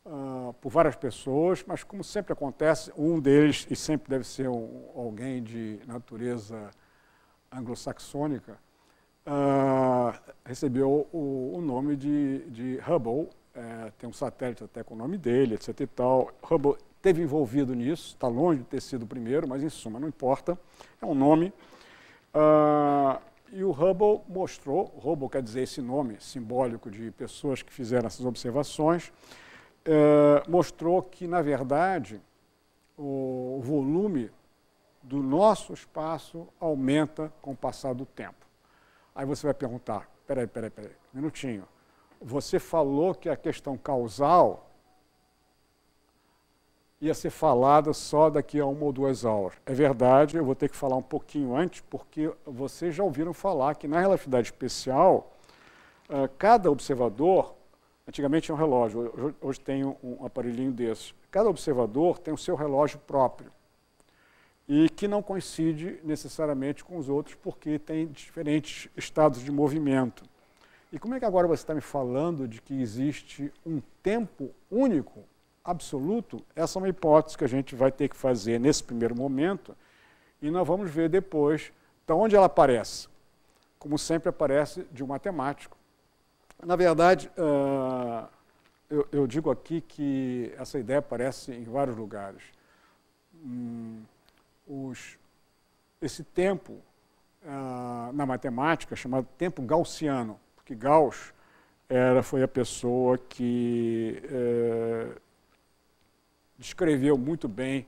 uh, por várias pessoas, mas como sempre acontece, um deles, e sempre deve ser um, alguém de natureza anglo-saxônica, uh, recebeu o, o, nome de, de Hubble, é, tem um satélite até com o nome dele, etc. e tal. Hubble teve envolvido nisso, está longe de ter sido o primeiro, mas em suma, não importa, é um nome. Uh, e o Hubble mostrou, Hubble quer dizer esse nome simbólico de pessoas que fizeram essas observações, uh, mostrou que, na verdade, o volume do nosso espaço aumenta com o passar do tempo. Aí você vai perguntar, peraí, peraí, peraí, um minutinho. Você falou que a questão causal ia ser falada só daqui a uma ou duas horas. É verdade, eu vou ter que falar um pouquinho antes, porque vocês já ouviram falar que na relatividade especial, uh, cada observador, antigamente é um relógio, hoje, tem um, um aparelhinho desse, cada observador tem o seu relógio próprio e que não coincide necessariamente com os outros, porque tem diferentes estados de movimento. E como é que agora você está me falando de que existe um tempo único absoluto, essa é uma hipótese que a gente vai ter que fazer nesse primeiro momento e nós vamos ver depois de onde ela aparece. Como sempre aparece de um matemático. Na verdade, uh, eu, eu, digo aqui que essa ideia aparece em vários lugares. Hum, os, esse tempo uh, na matemática chamado tempo gaussiano, porque Gauss era, foi a pessoa que uh, descreveu muito bem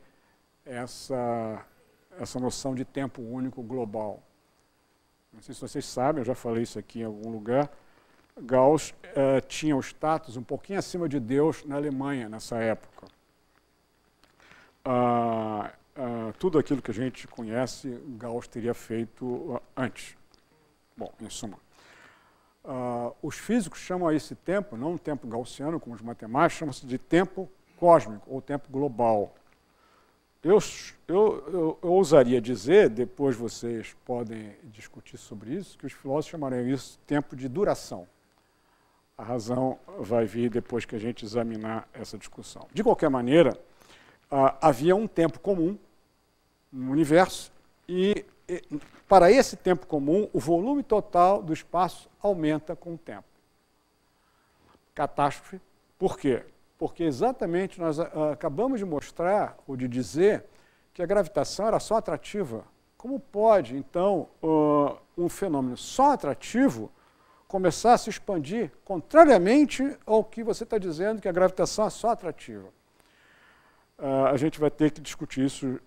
essa, essa noção de tempo único global. Não sei se vocês sabem, eu já falei isso aqui em algum lugar. Gauss eh, tinha o status um pouquinho acima de Deus na Alemanha nessa época. Ah, ah, tudo aquilo que a gente conhece, Gauss teria feito antes. Bom, em suma. Ah, os físicos chamam esse tempo, não um tempo gaussiano, como os matemáticos, chamam-se de tempo cósmico ou tempo global. Eu, eu, eu, eu, ousaria dizer, depois vocês podem discutir sobre isso, que os filósofos chamariam isso tempo de duração. A razão vai vir depois que a gente examinar essa discussão. De qualquer maneira, havia um tempo comum no universo e, para esse tempo comum, o volume total do espaço aumenta com o tempo. Catástrofe. Por quê? Porque exatamente nós ah, acabamos de mostrar, ou de dizer, que a gravitação era só atrativa. Como pode, então, uh, um fenômeno só atrativo começar a se expandir, contrariamente ao que você está dizendo, que a gravitação é só atrativa? Uh, a gente vai ter que discutir isso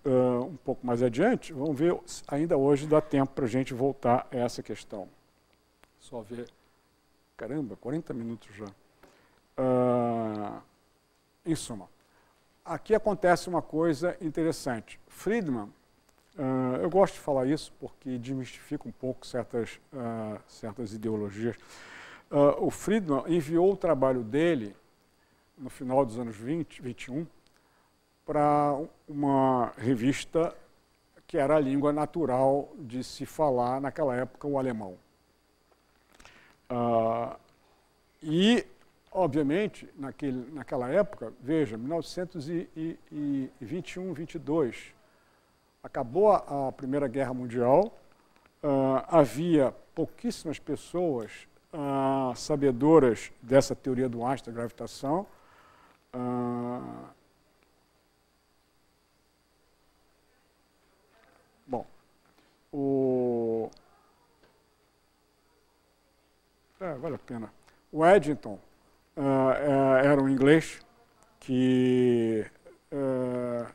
um pouco mais adiante. Vamos ver, ainda hoje dá tempo para a gente voltar a essa questão. Só ver. Caramba, 40 minutos já. Uh, em suma, aqui acontece uma coisa interessante. Friedman, uh, eu gosto de falar isso porque desmistifica um pouco certas, uh, certas ideologias. Uh, o Friedman enviou o trabalho dele, no final dos anos 20, 21, para uma revista que era a língua natural de se falar naquela época, o alemão. e Obviamente, naquele, naquela época, veja, 1921, 22, acabou a, a Primeira Guerra Mundial uh, havia pouquíssimas pessoas uh, sabedoras dessa teoria do Einstein da gravitação. Uh, bom, o é, vale a pena. O Eddington uh, era um inglês que, uh,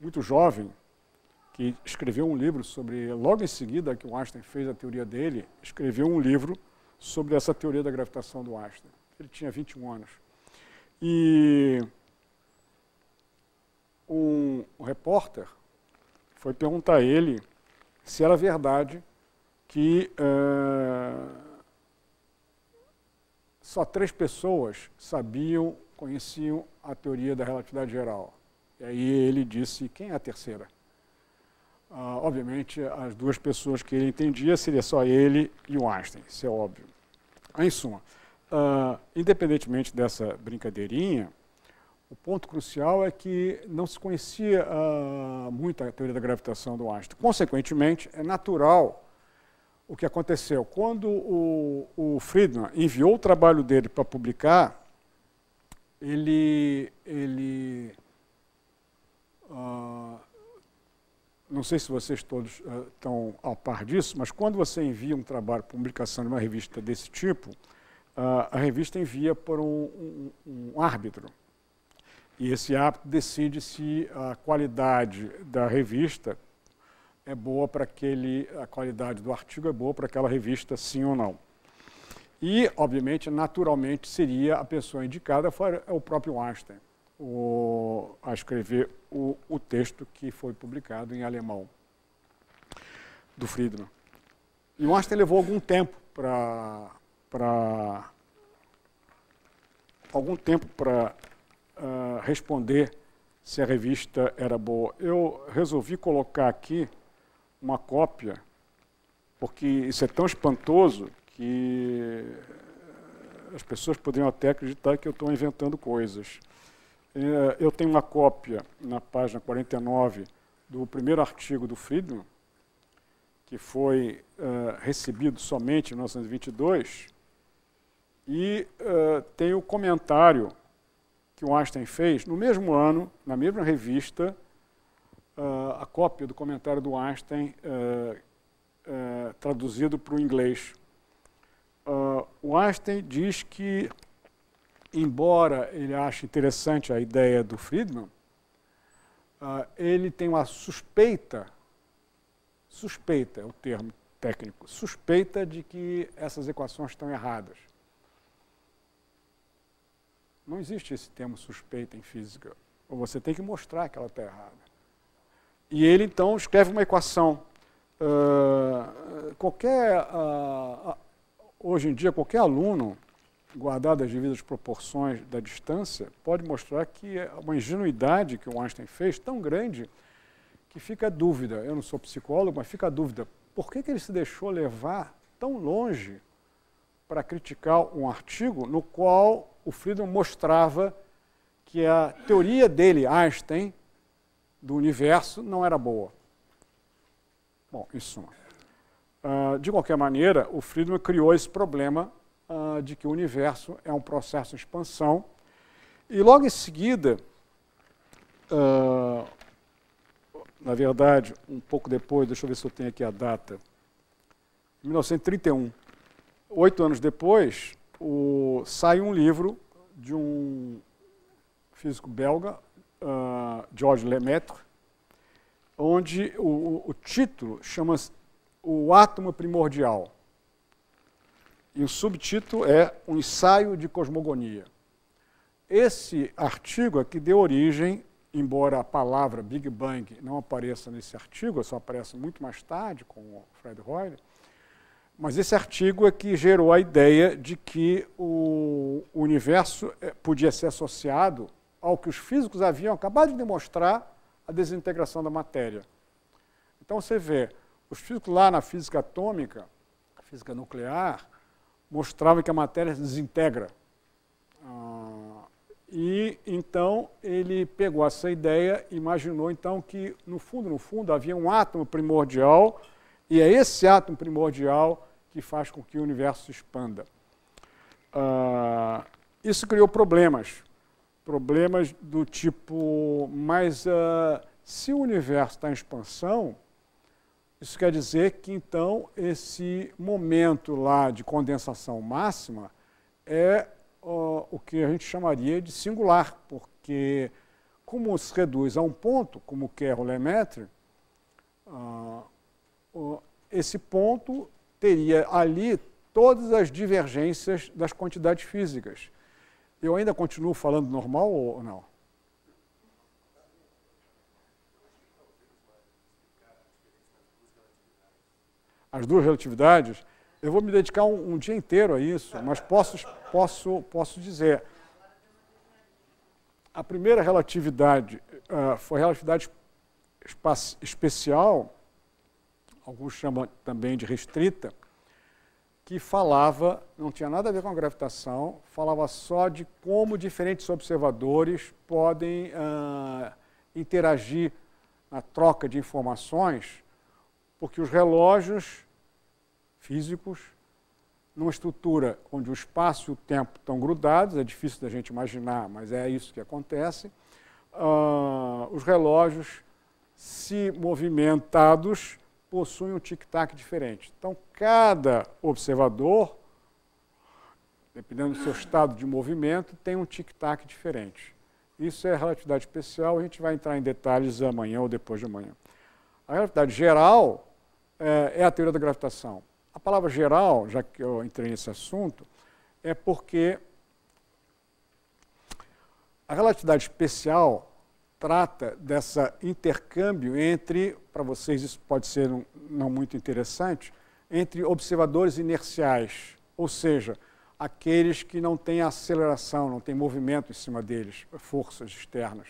muito jovem, que escreveu um livro sobre, logo em seguida que o Einstein fez a teoria dele, escreveu um livro sobre essa teoria da gravitação do Einstein. Ele tinha 21 anos. E um, repórter foi perguntar a ele se era verdade que uh, só três pessoas sabiam, conheciam a teoria da relatividade geral. E aí ele disse, quem é a terceira? Uh, obviamente, as duas pessoas que ele entendia seria só ele e o Einstein, isso é óbvio. Em suma, uh, independentemente dessa brincadeirinha, o ponto crucial é que não se conhecia uh, muito a teoria da gravitação do Einstein. Consequentemente, é natural o que aconteceu. Quando o, o Friedman enviou o trabalho dele para publicar, ele, ele uh, não sei se vocês todos uh, estão ao par disso, mas quando você envia um trabalho para publicação de uma revista desse tipo, uh, a revista envia por um, um, um árbitro. E esse árbitro decide se a qualidade da revista é boa para aquele, a qualidade do artigo é boa para aquela revista, sim ou não. E, obviamente, naturalmente, seria a pessoa indicada foi o próprio Einstein, o, a escrever o, o texto que foi publicado em alemão, do Friedman. E o Einstein levou algum tempo para algum tempo para uh, responder se a revista era boa. Eu resolvi colocar aqui uma cópia, porque isso é tão espantoso que as pessoas poderiam até acreditar que eu estou inventando coisas. É, eu tenho uma cópia na página 49 do primeiro artigo do Friedman, que foi uh, recebido somente em 1922, e uh, tem o comentário que o Einstein fez no mesmo ano, na mesma revista, uh, a cópia do comentário do Einstein uh, traduzido para o inglês. o Einstein diz que, embora ele ache interessante a ideia do Friedman, ele tem uma suspeita, suspeita é o termo técnico, suspeita de que essas equações estão erradas. Não existe esse termo suspeita em física. Ou você tem que mostrar que ela está errada. E ele então escreve uma equação. Uh, qualquer, uh, hoje em dia, qualquer aluno, guardado as devidas proporções da distância, pode mostrar que é uma ingenuidade que o Einstein fez tão grande que fica a dúvida. Eu não sou psicólogo, mas fica a dúvida. Por que, que ele se deixou levar tão longe para criticar um artigo no qual o Friedman mostrava que a teoria dele, Einstein, do universo não era boa. Bom, em suma. Uh, de qualquer maneira, o Friedman criou esse problema uh, de que o universo é um processo de expansão. E logo em seguida, uh, na verdade, um pouco depois, deixa eu ver se eu tenho aqui a data, 1931, oito anos depois, o, sai um livro de um físico belga, uh, George Lemaitre, onde o, o título chama-se O Átomo Primordial. E o subtítulo é Um Ensaio de Cosmogonia. Esse artigo aqui deu origem, embora a palavra Big Bang não apareça nesse artigo, só aparece muito mais tarde com o Fred Hoyle, mas esse artigo é que gerou a ideia de que o universo eh, podia ser associado ao que os físicos haviam acabado de demonstrar a desintegração da matéria. Então você vê, os físicos lá na física atômica, física nuclear, mostravam que a matéria se desintegra. Ah, e então ele pegou essa ideia, imaginou então que no fundo, no fundo, havia um átomo primordial E é esse átomo primordial que faz com que o universo se expanda. Uh, isso criou problemas. Problemas do tipo, mas uh, se o universo está em expansão, isso quer dizer que então esse momento lá de condensação máxima é uh, o que a gente chamaria de singular, porque como se reduz a um ponto, como quer o Lemaitre, uh, esse ponto teria ali todas as divergências das quantidades físicas. Eu ainda continuo falando normal ou não? As duas relatividades, eu vou me dedicar um, um dia inteiro a isso, mas posso, posso, posso dizer. A primeira relatividade uh, foi relatividade especial, alguns chamam também de restrita, que falava, não tinha nada a ver com a gravitação, falava só de como diferentes observadores podem uh, interagir na troca de informações, porque os relógios físicos, numa estrutura onde o espaço e o tempo estão grudados, é difícil da gente imaginar, mas é isso que acontece, uh, os relógios, se movimentados, possuem um tic-tac diferente. Então, cada observador, dependendo do seu estado de movimento, tem um tic-tac diferente. Isso é relatividade especial, a gente vai entrar em detalhes amanhã ou depois de amanhã. A relatividade geral é, é a teoria da gravitação. A palavra geral, já que eu entrei nesse assunto, é porque a relatividade especial trata dessa intercâmbio entre, para vocês isso pode ser um, não muito interessante, entre observadores inerciais, ou seja, aqueles que não têm aceleração, não têm movimento em cima deles, forças externas.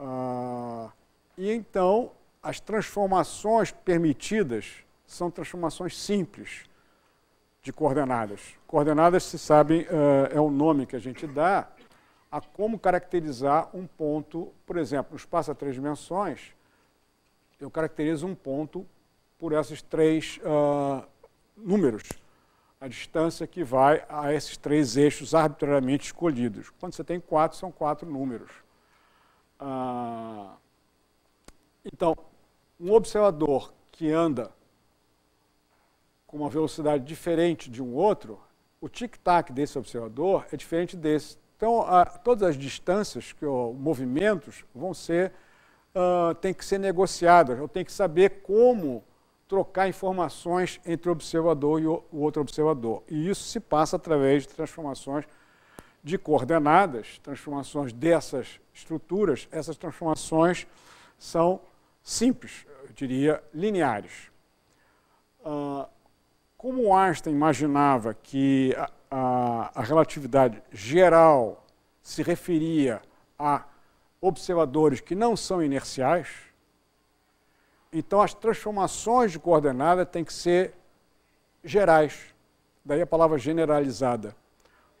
Ah, e então, as transformações permitidas são transformações simples de coordenadas. Coordenadas, se sabem, ah, é o nome que a gente dá a como caracterizar um ponto, por exemplo, no espaço a três dimensões, eu caracterizo um ponto por esses três uh, números, a distância que vai a esses três eixos arbitrariamente escolhidos. Quando você tem quatro, são quatro números. Uh, então, um observador que anda com uma velocidade diferente de um outro, o tic-tac desse observador é diferente desse. Então, todas as distâncias, que ó, movimentos, vão ser, uh, tem que ser negociadas. Eu tenho que saber como trocar informações entre o observador e o, outro observador. E isso se passa através de transformações de coordenadas, transformações dessas estruturas. Essas transformações são simples, eu diria, lineares. Uh, como Einstein imaginava que a, a, a relatividade geral se referia a observadores que não são inerciais, então as transformações de coordenada têm que ser gerais. Daí a palavra generalizada.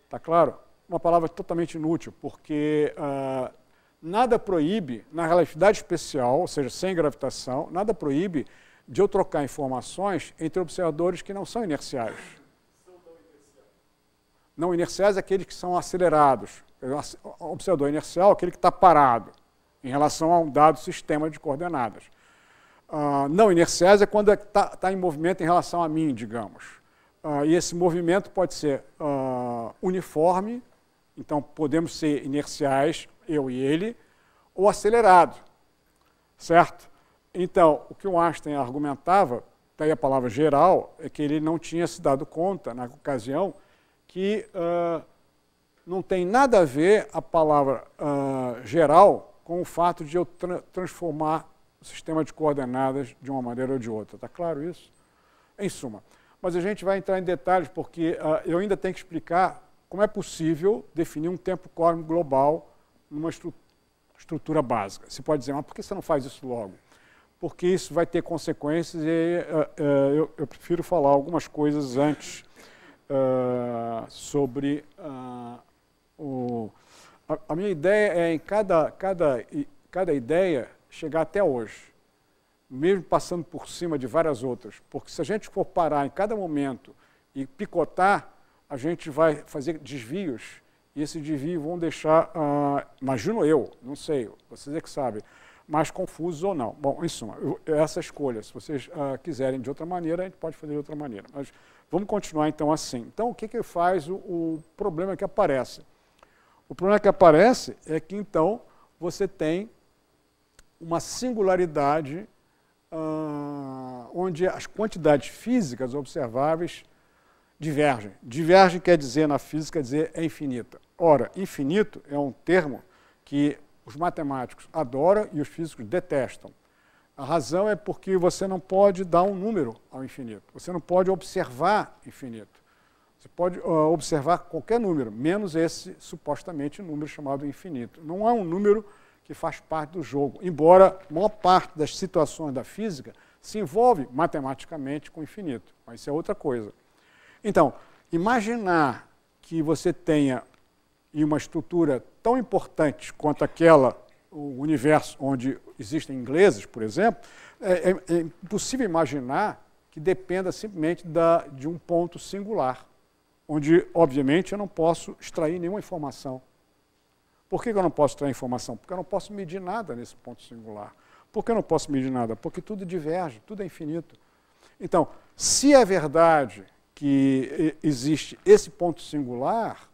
Está claro? Uma palavra totalmente inútil, porque uh, nada proíbe, na relatividade especial, ou seja, sem gravitação, nada proíbe de eu trocar informações entre observadores que não são inerciais. Não inerciais é aqueles que são acelerados. O observador inercial é aquele que está parado em relação a um dado sistema de coordenadas. Uh, não inerciais é quando está tá em movimento em relação a mim, digamos. Uh, e esse movimento pode ser uh, uniforme, então podemos ser inerciais, eu e ele, ou acelerado, certo? Então, o que o Einstein argumentava, daí a palavra geral, é que ele não tinha se dado conta, na ocasião, que não tem nada a ver a palavra uh, geral com o fato de eu tra transformar sistema de coordenadas de uma maneira ou de outra. Está claro isso? Em suma. Mas a gente vai entrar em detalhes porque uh, eu ainda tenho que explicar como é possível definir um tempo cósmico global numa estru estrutura básica. Você pode dizer, mas por que você não faz isso logo? porque isso vai ter consequências e uh, uh, eu, eu, prefiro falar algumas coisas antes sobre o. A, a, minha ideia é em cada, cada, cada ideia chegar até hoje. mesmo passando por cima de várias outras. Porque se a gente for parar em cada momento e picotar, a gente vai fazer desvios e esses desvios vão deixar, uh, imagino eu, não sei, vocês é que sabem, mais confusos ou não. Bom, em suma, eu, essa escolha, se vocês uh, quiserem de outra maneira, a gente pode fazer de outra maneira. Mas vamos continuar então assim. Então, o que, que faz o, o problema que aparece? O problema que aparece é que então você tem uma singularidade uh, onde as quantidades físicas observáveis divergem. Divergem quer dizer, na física, dizer é infinita. Ora, infinito é um termo que os matemáticos adoram e os físicos detestam. A razão é porque você não pode dar um número ao infinito. Você não pode observar infinito. Você pode uh, observar qualquer número, menos esse supostamente número chamado infinito. Não há um número que faz parte do jogo, embora a maior parte das situações da física se envolve matematicamente com o infinito, mas isso é outra coisa. Então, imaginar que você tenha uma estrutura tão importante quanto aquela, o universo onde existem ingleses, por exemplo, é, é, é impossível imaginar que dependa simplesmente da, de um ponto singular, onde, obviamente, eu não posso extrair nenhuma informação. Por que eu não posso extrair informação? Porque eu não posso medir nada nesse ponto singular. Por que eu não posso medir nada? Porque tudo diverge, tudo é infinito. Então, se é verdade que existe esse ponto singular,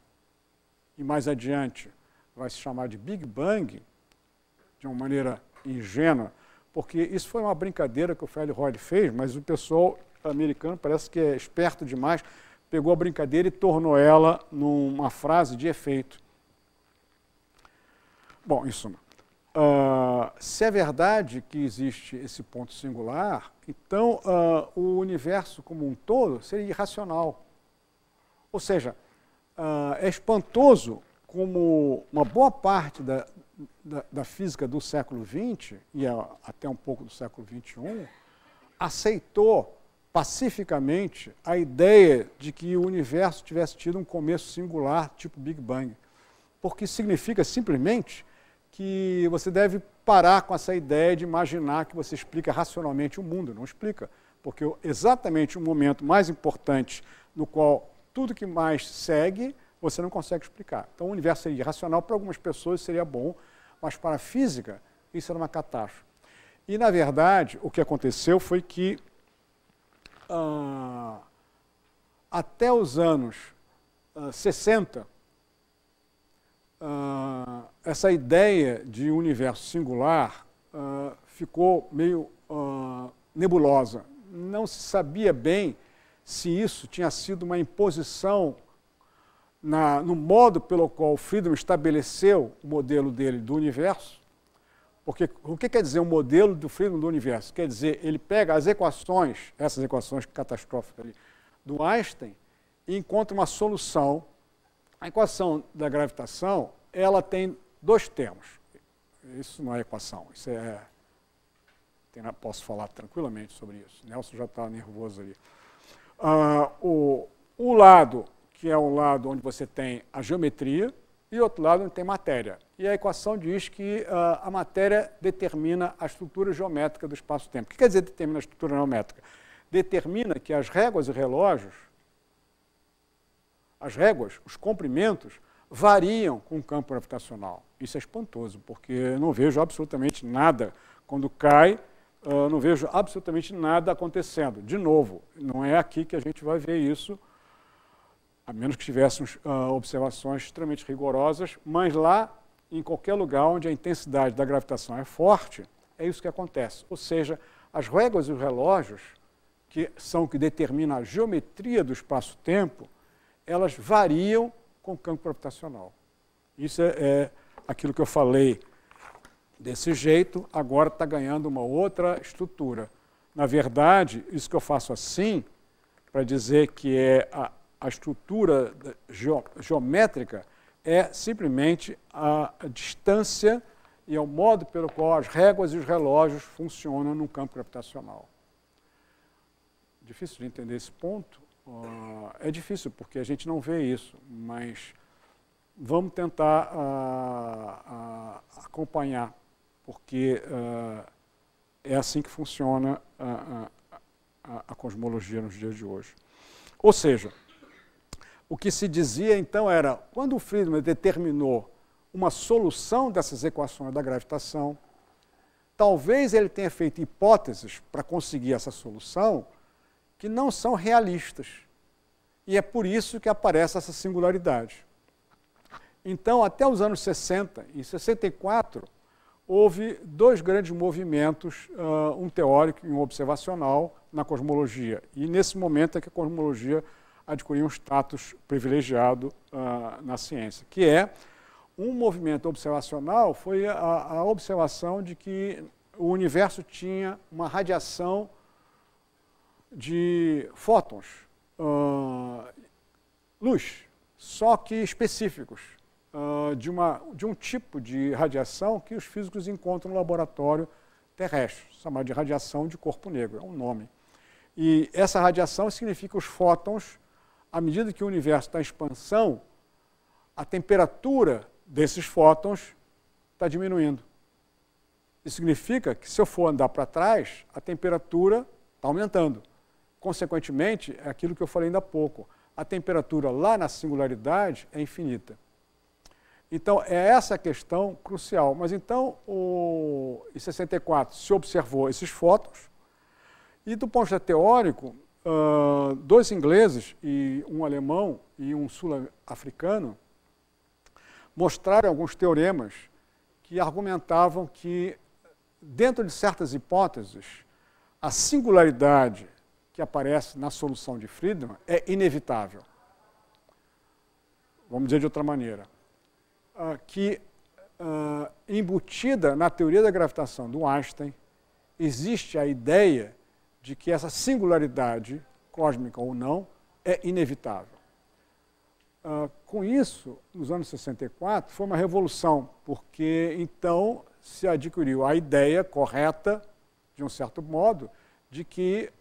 e mais adiante vai se chamar de Big Bang, de uma maneira ingênua, porque isso foi uma brincadeira que o Feld fez, mas o pessoal americano parece que é esperto demais, pegou a brincadeira e tornou ela numa frase de efeito. Bom, em suma, uh, se é verdade que existe esse ponto singular, então uh, o universo como um todo seria irracional. Ou seja, uh, é espantoso como uma boa parte da, da, da física do século XX, e até um pouco do século XXI, aceitou pacificamente a ideia de que o universo tivesse tido um começo singular, tipo Big Bang. Porque significa simplesmente que você deve parar com essa ideia de imaginar que você explica racionalmente o mundo. Não explica. Porque exatamente o momento mais importante no qual tudo que mais segue, você não consegue explicar. Então o universo seria racional, para algumas pessoas seria bom, mas para a física isso era uma catástrofe. E, na verdade, o que aconteceu foi que, ah, até os anos ah, 60, uh, essa ideia de universo singular uh, ficou meio uh, nebulosa. Não se sabia bem se isso tinha sido uma imposição na, no modo pelo qual Friedman estabeleceu o modelo dele do universo. Porque o que quer dizer o modelo do Friedman do universo? Quer dizer, ele pega as equações, essas equações catastróficas ali, do Einstein, e encontra uma solução a equação da gravitação, ela tem dois termos. Isso não é equação, isso é... Tem, posso falar tranquilamente sobre isso. Nelson já está nervoso ali. Uh, o, o lado, que é o lado onde você tem a geometria, e outro lado onde tem matéria. E a equação diz que uh, a matéria determina a estrutura geométrica do espaço-tempo. O que quer dizer determina a estrutura geométrica? Determina que as réguas e relógios as réguas, os comprimentos, variam com o campo gravitacional. Isso é espantoso, porque não vejo absolutamente nada. Quando cai, não vejo absolutamente nada acontecendo. De novo, não é aqui que a gente vai ver isso, a menos que tivéssemos observações extremamente rigorosas, mas lá, em qualquer lugar onde a intensidade da gravitação é forte, é isso que acontece. Ou seja, as réguas e os relógios, que são o que determinam a geometria do espaço-tempo, elas variam com o campo gravitacional. Isso é, é aquilo que eu falei desse jeito, agora está ganhando uma outra estrutura. Na verdade, isso que eu faço assim, para dizer que é a, a estrutura geométrica, é simplesmente a, a distância e é o modo pelo qual as réguas e os relógios funcionam no campo gravitacional. Difícil de entender esse ponto, Uh, é difícil porque a gente não vê isso, mas vamos tentar uh, uh, acompanhar, porque é assim que funciona a, a, a cosmologia nos dias de hoje. Ou seja, o que se dizia então era, quando o Friedman determinou uma solução dessas equações da gravitação, talvez ele tenha feito hipóteses para conseguir essa solução que não são realistas. E é por isso que aparece essa singularidade. Então, até os anos 60, em 64, houve dois grandes movimentos, uh, um teórico e um observacional, na cosmologia. E nesse momento é que a cosmologia adquiriu um status privilegiado uh, na ciência, que é um movimento observacional foi a, a, observação de que o universo tinha uma radiação de fótons, uh, luz, só que específicos, uh, de, uma, de um tipo de radiação que os físicos encontram no laboratório terrestre, chamado de radiação de corpo negro, é um nome. E essa radiação significa os fótons, à medida que o universo está em expansão, a temperatura desses fótons está diminuindo. Isso significa que se eu for andar para trás, a temperatura está aumentando. Consequentemente, é aquilo que eu falei ainda há pouco, a temperatura lá na singularidade é infinita. Então, é essa a questão crucial. Mas então, o, em 64, se observou esses fótons, e do ponto de vista teórico, uh, dois ingleses, e um alemão e um sul-africano, mostraram alguns teoremas que argumentavam que, dentro de certas hipóteses, a singularidade que aparece na solução de Friedman é inevitável. Vamos dizer de outra maneira. Uh, que, uh, embutida na teoria da gravitação do Einstein, existe a ideia de que essa singularidade, cósmica ou não, é inevitável. Uh, com isso, nos anos 64, foi uma revolução, porque então se adquiriu a ideia correta, de um certo modo, de que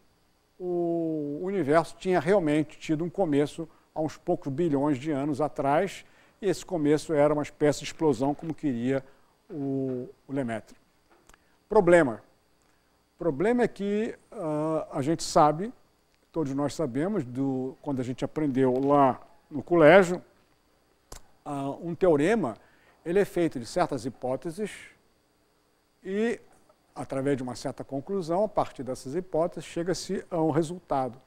o universo tinha realmente tido um começo há uns poucos bilhões de anos atrás, e esse começo era uma espécie de explosão, como queria o, o Lemaitre. Problema: o problema é que uh, a gente sabe, todos nós sabemos, do, quando a gente aprendeu lá no colégio, uh, um teorema ele é feito de certas hipóteses e, através de uma certa conclusão, a partir dessas hipóteses, chega-se a um resultado.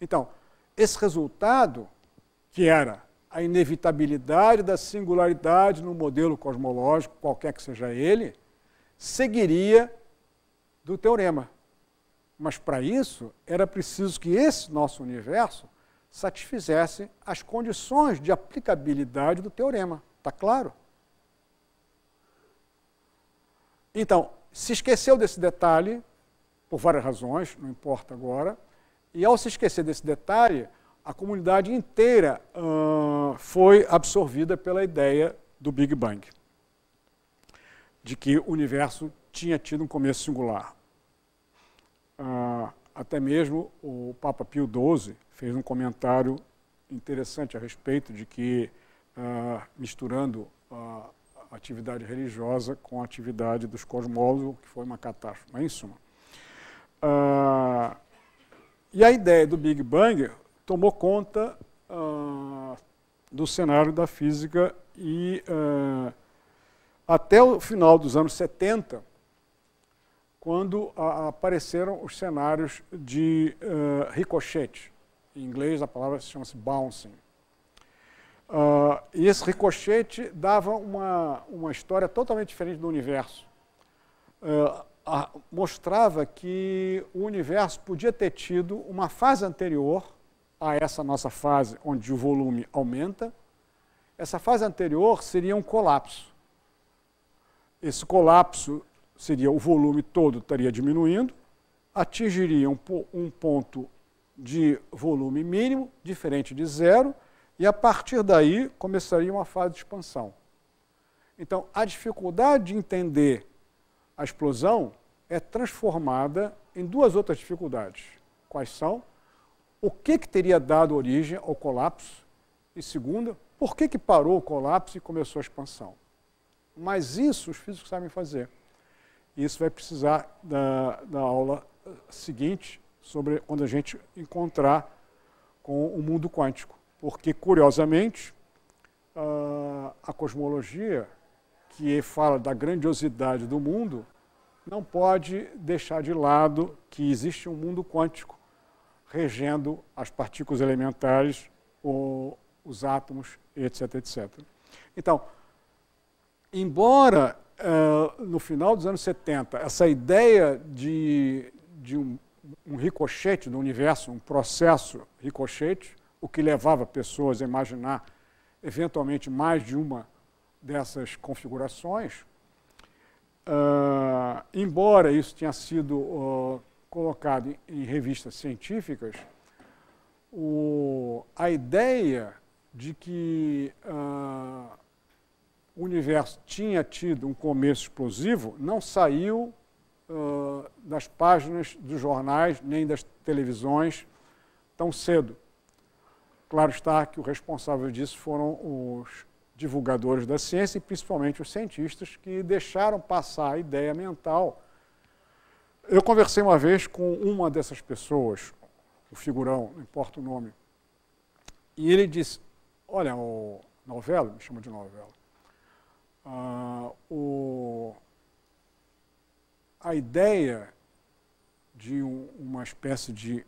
Então, esse resultado, que era a inevitabilidade da singularidade no modelo cosmológico, qualquer que seja ele, seguiria do teorema. Mas para isso era preciso que esse nosso universo satisfizesse as condições de aplicabilidade do teorema. Está claro? Então, se esqueceu desse detalhe, por várias razões, não importa agora, e ao se esquecer desse detalhe, a comunidade inteira uh, foi absorvida pela ideia do Big Bang, de que o universo tinha tido um começo singular. Ah, até mesmo o Papa Pio XII fez um comentário interessante a respeito de que, ah, misturando atividade religiosa com a atividade dos cosmólogos, que foi uma catástrofe. Mas, em suma. Ah, e a ideia do Big Bang tomou conta ah, do cenário da física e ah, até o final dos anos 70, quando a, apareceram os cenários de ricochete. Em inglês a palavra chama-se bouncing. Uh, e esse ricochete dava uma, uma história totalmente diferente do universo. Uh, a, mostrava que o universo podia ter tido uma fase anterior a essa nossa fase, onde o volume aumenta. Essa fase anterior seria um colapso. Esse colapso seria o volume todo estaria diminuindo, atingiria um, um ponto de volume mínimo, diferente de zero, e a partir daí começaria uma fase de expansão. Então, a dificuldade de entender a explosão é transformada em duas outras dificuldades. Quais são? O que, que teria dado origem ao colapso? E segunda, por que, que parou o colapso e começou a expansão? Mas isso os físicos sabem fazer. Isso vai precisar da, da aula seguinte, sobre quando a gente encontrar com o mundo quântico. Porque, curiosamente, a cosmologia, que fala da grandiosidade do mundo, não pode deixar de lado que existe um mundo quântico regendo as partículas elementares, os átomos, etc, etc. Então, embora uh, no final dos anos 70 essa ideia de, de um, um ricochete do universo, um processo ricochete, o que levava pessoas a imaginar eventualmente mais de uma dessas configurações, uh, embora isso tenha sido uh, colocado em, em, revistas científicas, o, a ideia de que uh, o universo tinha tido um começo explosivo não saiu das páginas dos jornais nem das televisões tão cedo. Claro está que o responsável disso foram os divulgadores da ciência e principalmente os cientistas que deixaram passar a ideia mental. Eu conversei uma vez com uma dessas pessoas, o figurão, não importa o nome, e ele disse: Olha, o novela, me chama de novela, uh, o, a ideia de um, uma espécie de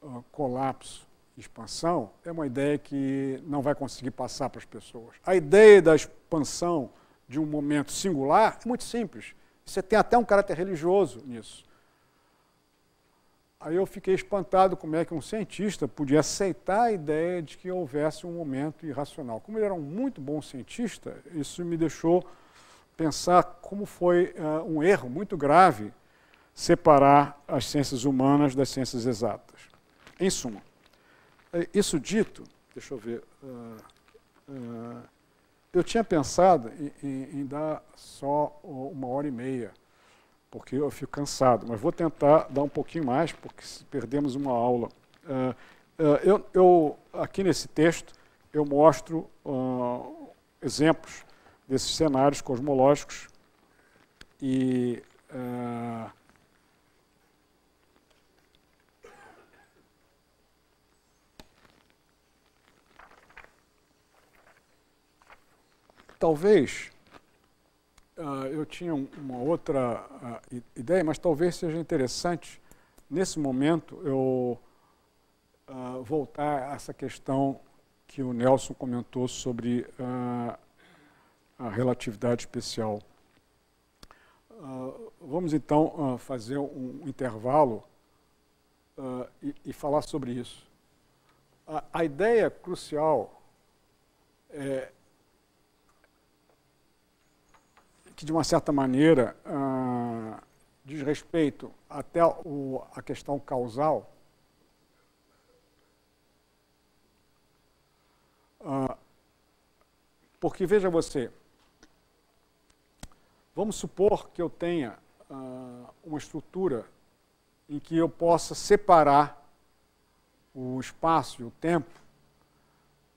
uh, colapso expansão é uma ideia que não vai conseguir passar para as pessoas. A ideia da expansão de um momento singular é muito simples. Você tem até um caráter religioso nisso. Aí eu fiquei espantado como é que um cientista podia aceitar a ideia de que houvesse um momento irracional. Como ele era um muito bom cientista, isso me deixou pensar como foi uh, um erro muito grave separar as ciências humanas das ciências exatas. Em suma, isso dito, deixa eu ver, uh, uh, eu tinha pensado em, em, em, dar só uma hora e meia, porque eu fico cansado, mas vou tentar dar um pouquinho mais, porque perdemos uma aula. Uh, eu, eu, aqui nesse texto, eu mostro exemplos desses cenários cosmológicos e Talvez uh, eu tinha uma outra uh, ideia, mas talvez seja interessante, nesse momento, eu uh, voltar a essa questão que o Nelson comentou sobre a relatividade especial. vamos então fazer um intervalo e, e, falar sobre isso. A, a ideia crucial é que, de uma certa maneira, ah, diz respeito até o, a questão causal, ah, porque, veja você, vamos supor que eu tenha ah, uma estrutura em que eu possa separar o espaço e o tempo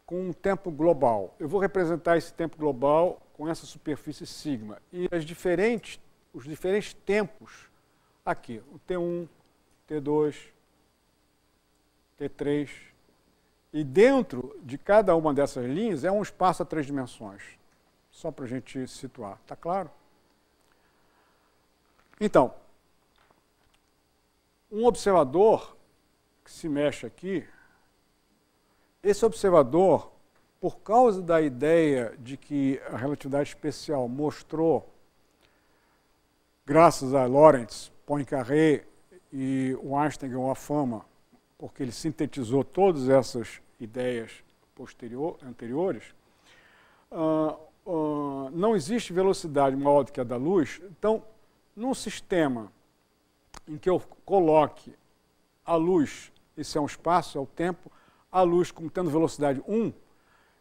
com um tempo global. Eu vou representar esse tempo global com essa superfície sigma. E as diferentes, os diferentes tempos aqui, o T1, T2, T3. E dentro de cada uma dessas linhas é um espaço a três dimensões. Só para a gente situar. Está claro? Então, um observador que se mexe aqui, esse observador por causa da ideia de que a relatividade especial mostrou, graças a Lorentz, Poincaré e o Einstein ganhou a fama, porque ele sintetizou todas essas ideias posterior, anteriores, uh, uh, não existe velocidade maior do que a da luz. Então, num sistema em que eu coloque a luz, esse é um espaço, é o tempo, a luz como tendo velocidade 1,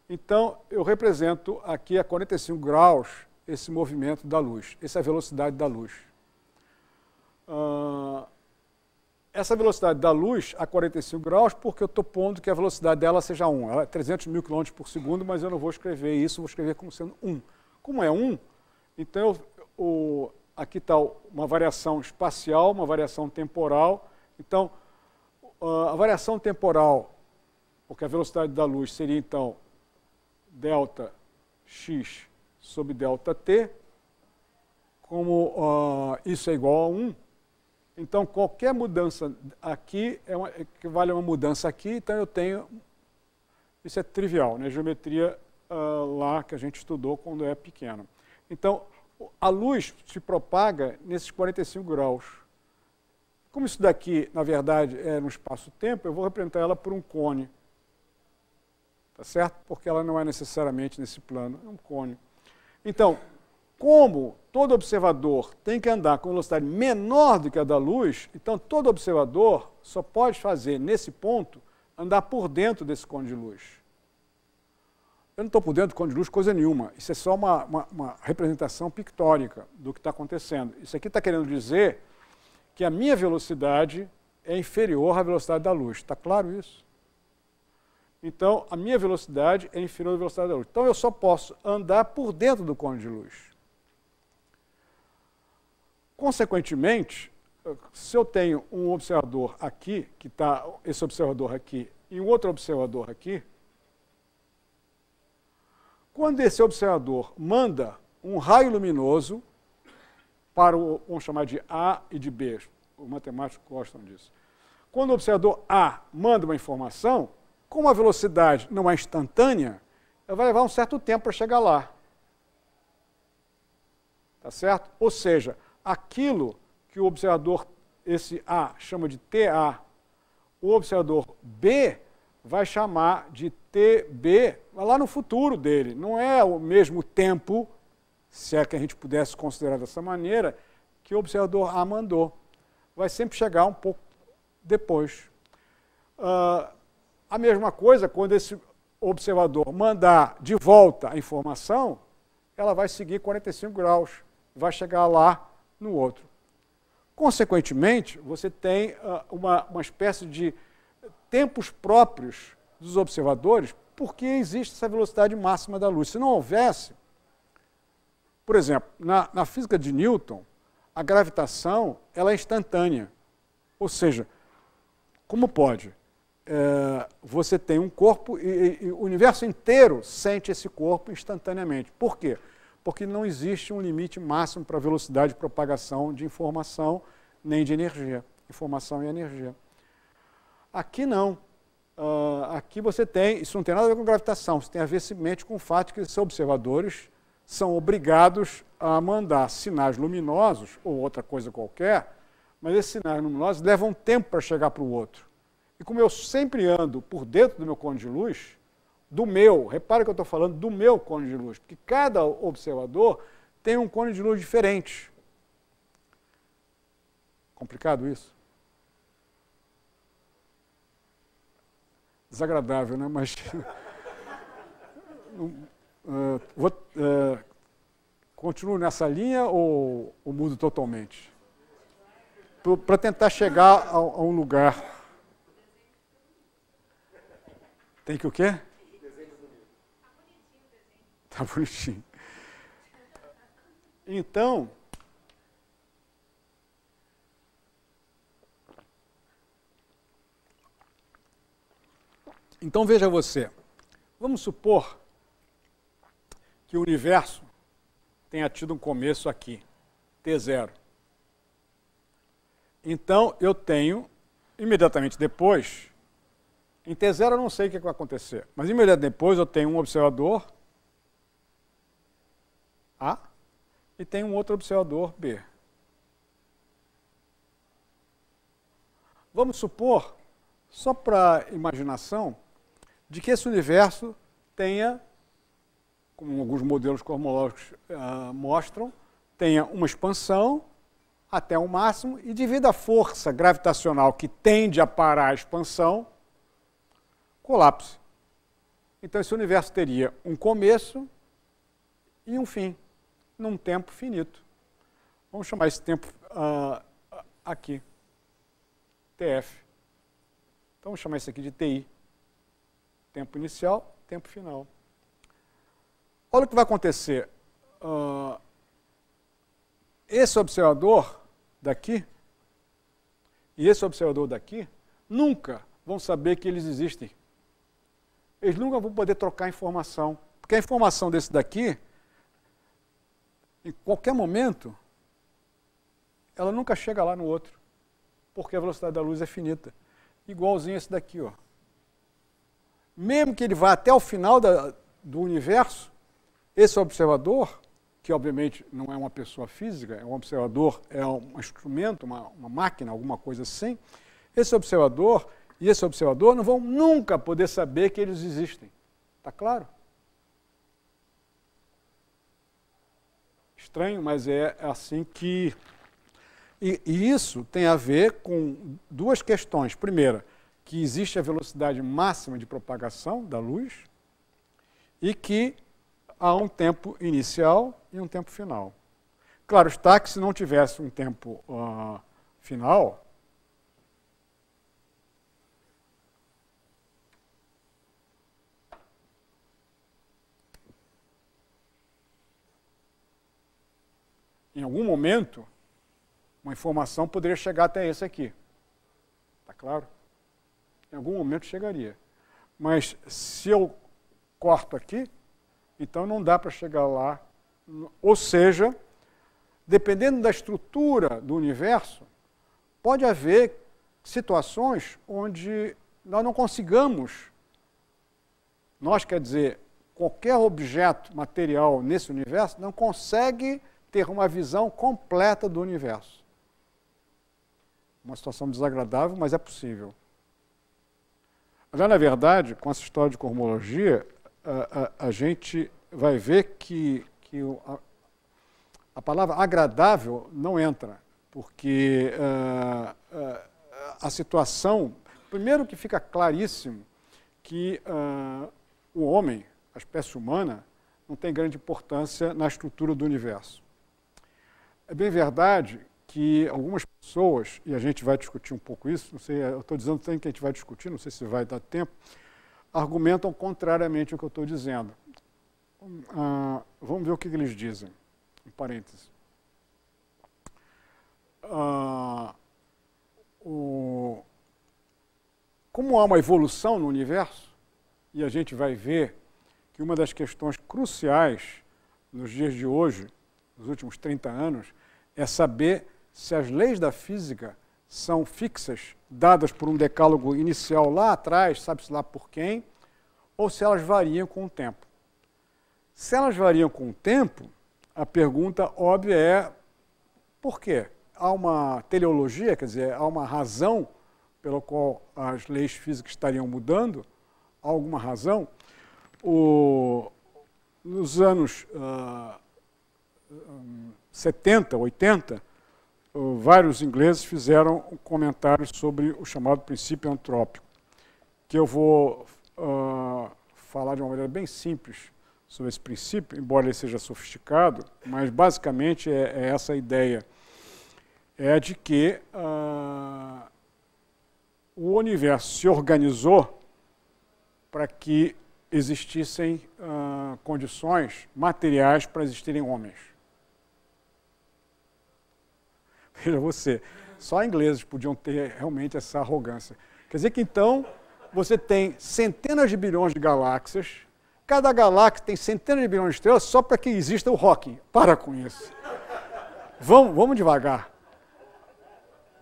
então, eu represento aqui a 45 graus esse movimento da luz. Essa é a velocidade da luz. Uh, essa velocidade da luz a 45 graus, porque eu estou pondo que a velocidade dela seja 1. Ela é 300 mil quilômetros por segundo, mas eu não vou escrever isso, vou escrever como sendo 1. Como é 1, então eu, o, aqui está uma variação espacial, uma variação temporal. Então, a variação temporal, porque a velocidade da luz seria então delta x sobre delta t, como uh, isso é igual a 1, então qualquer mudança aqui é uma, equivale a uma mudança aqui, então eu tenho, isso é trivial, né? geometria uh, lá que a gente estudou quando é pequeno. Então, a luz se propaga nesses 45 graus. Como isso daqui, na verdade, é no espaço-tempo, eu vou representar ela por um cone. Tá certo? Porque ela não é necessariamente nesse plano, é um cone. Então, como todo observador tem que andar com velocidade menor do que a da luz, então todo observador só pode fazer, nesse ponto, andar por dentro desse cone de luz. Eu não estou por dentro do cone de luz coisa nenhuma. Isso é só uma, uma, uma representação pictórica do que está acontecendo. Isso aqui está querendo dizer que a minha velocidade é inferior à velocidade da luz. Está claro isso? Então, a minha velocidade é inferior à velocidade da luz. Então, eu só posso andar por dentro do cone de luz. Consequentemente, se eu tenho um observador aqui, que está esse observador aqui, e um outro observador aqui, quando esse observador manda um raio luminoso para o, vamos chamar de A e de B, os matemáticos gostam disso. Quando o observador A manda uma informação, como a velocidade não é instantânea, vai levar um certo tempo para chegar lá. Tá certo? Ou seja, aquilo que o observador, esse A, chama de TA, o observador B vai chamar de TB lá no futuro dele. Não é o mesmo tempo, se é que a gente pudesse considerar dessa maneira, que o observador A mandou. Vai sempre chegar um pouco depois. Uh, a mesma coisa quando esse observador mandar de volta a informação, ela vai seguir 45 graus, vai chegar lá no outro. Consequentemente, você tem uh, uma, uma espécie de tempos próprios dos observadores, porque existe essa velocidade máxima da luz. Se não houvesse, por exemplo, na, na física de Newton, a gravitação ela é instantânea. Ou seja, como pode? É, você tem um corpo e, e, o universo inteiro sente esse corpo instantaneamente. Por quê? Porque não existe um limite máximo para a velocidade de propagação de informação nem de energia. Informação e energia. Aqui não. Uh, aqui você tem, isso não tem nada a ver com gravitação, isso tem a ver simplesmente com o fato que esses observadores são obrigados a mandar sinais luminosos, ou outra coisa qualquer, mas esses sinais luminosos levam tempo para chegar para o outro. E como eu sempre ando por dentro do meu cone de luz, do meu, repare que eu estou falando do meu cone de luz, porque cada observador tem um cone de luz diferente. Complicado isso? desagradável, né? mas uh, vou, uh, continuo nessa linha ou, ou mudo totalmente? Para tentar chegar a, a, um lugar. Tem que o quê? Tá bonitinho. Então, Então veja você, vamos supor que o universo tenha tido um começo aqui, T0. Então eu tenho, imediatamente depois, em T0 eu não sei o que vai acontecer, mas imediatamente depois eu tenho um observador A e tenho um outro observador B. Vamos supor, só para imaginação, de que esse universo tenha, como alguns modelos cosmológicos uh, mostram, tenha uma expansão até o máximo e devido à força gravitacional que tende a parar a expansão, colapse. Então esse universo teria um começo e um fim, num tempo finito. Vamos chamar esse tempo uh, aqui, TF. Então vamos chamar isso aqui de TI. Tempo inicial, tempo final. Olha o que vai acontecer. Uh, esse observador daqui e esse observador daqui nunca vão saber que eles existem. Eles nunca vão poder trocar informação. Porque a informação desse daqui, em qualquer momento, ela nunca chega lá no outro. Porque a velocidade da luz é finita. Igualzinho esse daqui, ó. Mesmo que ele vá até o final da, do universo, esse observador, que obviamente não é uma pessoa física, é um observador, é um instrumento, uma, uma máquina, alguma coisa assim, esse observador e esse observador não vão nunca poder saber que eles existem. Está claro? Estranho, mas é assim que. E, e, isso tem a ver com duas questões. Primeira, que existe a velocidade máxima de propagação da luz e que há um tempo inicial e um tempo final. Claro está que se não tivesse um tempo uh, final, em algum momento, uma informação poderia chegar até esse aqui. Está claro? Em algum momento chegaria. Mas se eu corto aqui, então não dá para chegar lá. Ou seja, dependendo da estrutura do universo, pode haver situações onde nós não consigamos, nós quer dizer, qualquer objeto material nesse universo não consegue ter uma visão completa do universo. Uma situação desagradável, mas é possível. Agora, na verdade, com essa história de cosmologia, a, a, a gente vai ver que, que a, a, palavra agradável não entra, porque uh, uh, a situação. Primeiro, que fica claríssimo que uh, o homem, a espécie humana, não tem grande importância na estrutura do universo. É bem verdade que algumas pessoas, e a gente vai discutir um pouco isso, não sei, eu estou dizendo que a gente vai discutir, não sei se vai dar tempo, argumentam contrariamente ao que eu estou dizendo. Ah, vamos ver o que, eles dizem, em parênteses. Ah, o, como há uma evolução no universo, e a gente vai ver que uma das questões cruciais nos dias de hoje, nos últimos 30 anos, é saber se as leis da física são fixas, dadas por um decálogo inicial lá atrás, sabe-se lá por quem, ou se elas variam com o tempo. Se elas variam com o tempo, a pergunta óbvia é por quê? Há uma teleologia, quer dizer, há uma razão pela qual as leis físicas estariam mudando? Há alguma razão? O, nos anos uh, 70, 80, vários ingleses fizeram um comentário sobre o chamado princípio antrópico, que eu vou uh, falar de uma maneira bem simples sobre esse princípio, embora ele seja sofisticado, mas basicamente é, é essa a ideia. É de que uh, o universo se organizou para que existissem uh, condições materiais para existirem homens. Veja você, só ingleses podiam ter realmente essa arrogância. Quer dizer que então você tem centenas de bilhões de galáxias, cada galáxia tem centenas de bilhões de estrelas só para que exista o rock. Para com isso. Vamos, vamos devagar.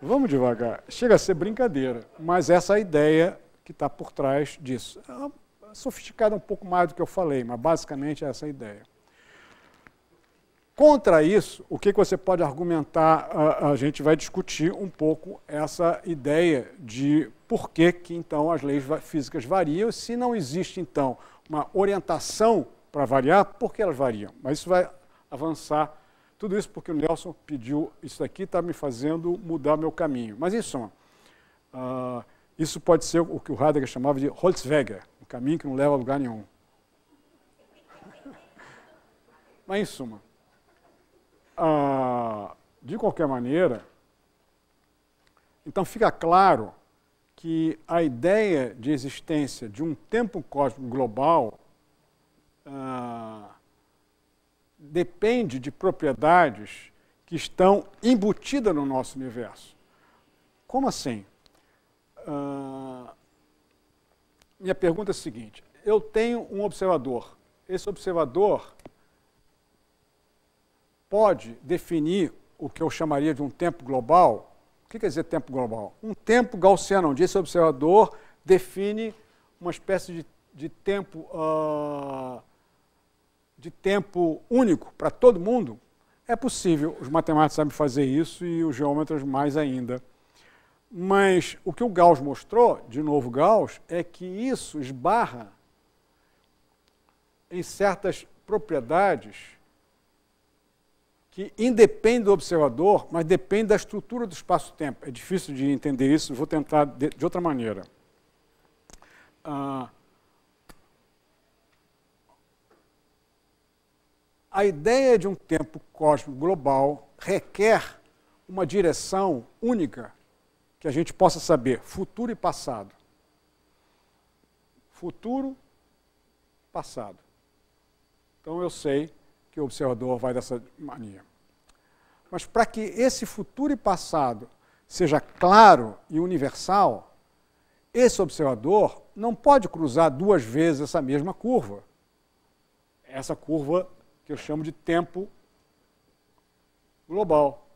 Vamos devagar. Chega a ser brincadeira, mas essa é a ideia que está por trás disso. É sofisticada um pouco mais do que eu falei, mas basicamente é essa a ideia. Contra isso, o que você pode argumentar? A, a, gente vai discutir um pouco essa ideia de por que, que então as leis físicas variam, se não existe então uma orientação para variar, por que elas variam? Mas isso vai avançar. Tudo isso porque o Nelson pediu isso aqui, está me fazendo mudar meu caminho. Mas em suma, uh, isso pode ser o que o Heidegger chamava de Holzwege, um caminho que não leva a lugar nenhum. Mas em suma, ah, de qualquer maneira, então fica claro que a ideia de existência de um tempo cósmico global ah, depende de propriedades que estão embutidas no nosso universo. Como assim? Uh, minha pergunta é a seguinte: eu tenho um observador. Esse observador pode definir o que eu chamaria de um tempo global. O que quer dizer tempo global? Um tempo gaussiano, onde esse observador define uma espécie de, de tempo uh, de tempo único para todo mundo. É possível, os matemáticos sabem fazer isso e os geômetras mais ainda. Mas o que o Gauss mostrou, de novo Gauss, é que isso esbarra em certas propriedades que independem do observador, mas dependem da estrutura do espaço-tempo. É difícil de entender isso, vou tentar de, de outra maneira. Ah, a ideia de um tempo cósmico global requer uma direção única que a gente possa saber futuro e passado. Futuro, passado. Então eu sei que o observador vai dessa maneira. Mas para que esse futuro e passado seja claro e universal, esse observador não pode cruzar duas vezes essa mesma curva. Essa curva que eu chamo de tempo global.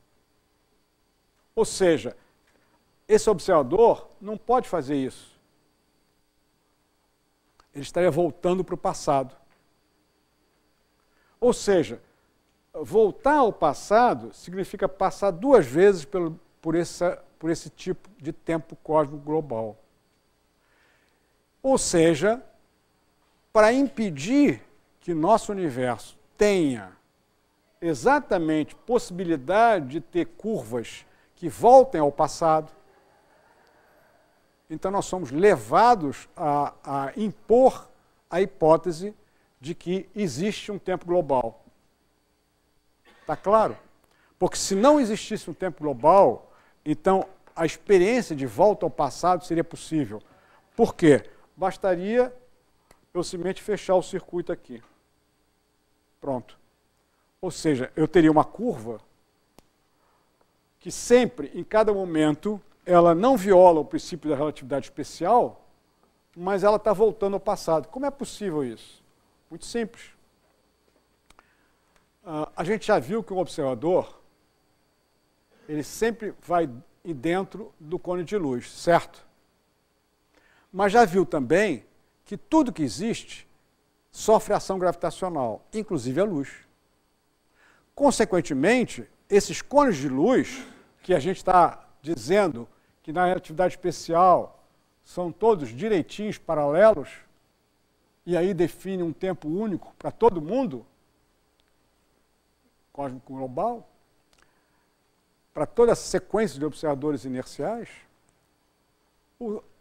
Ou seja, esse observador não pode fazer isso. Ele estaria voltando para o passado. Ou seja, voltar ao passado significa passar duas vezes pelo, por, essa, por esse tipo de tempo cósmico global. Ou seja, para impedir que nosso universo tenha exatamente possibilidade de ter curvas que voltem ao passado, então nós somos levados a, a impor a hipótese de que existe um tempo global. Está claro? Porque se não existisse um tempo global, então a experiência de volta ao passado seria possível. Por quê? Bastaria eu simplesmente fechar o circuito aqui. Pronto. Ou seja, eu teria uma curva que sempre, em cada momento, ela não viola o princípio da relatividade especial, mas ela está voltando ao passado. Como é possível isso? Muito simples. Uh, a gente já viu que um observador, ele sempre vai dentro do cone de luz, certo? Mas já viu também que tudo que existe sofre ação gravitacional, inclusive a luz. Consequentemente, esses cones de luz, que a gente está dizendo que na relatividade especial são todos direitinhos paralelos, e aí define um tempo único para todo mundo, cósmico global, para toda a sequência de observadores inerciais,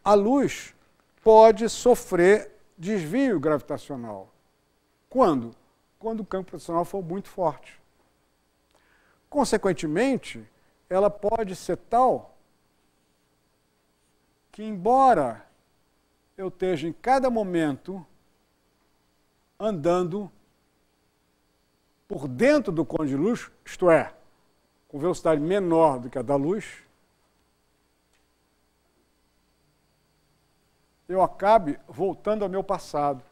a luz pode sofrer desvio gravitacional. Quando? Quando o campo gravitacional for muito forte. Consequentemente, ela pode ser tal que, embora eu esteja em cada momento andando por dentro do cone de luz, isto é, com velocidade menor do que a da luz, eu acabe voltando ao meu passado.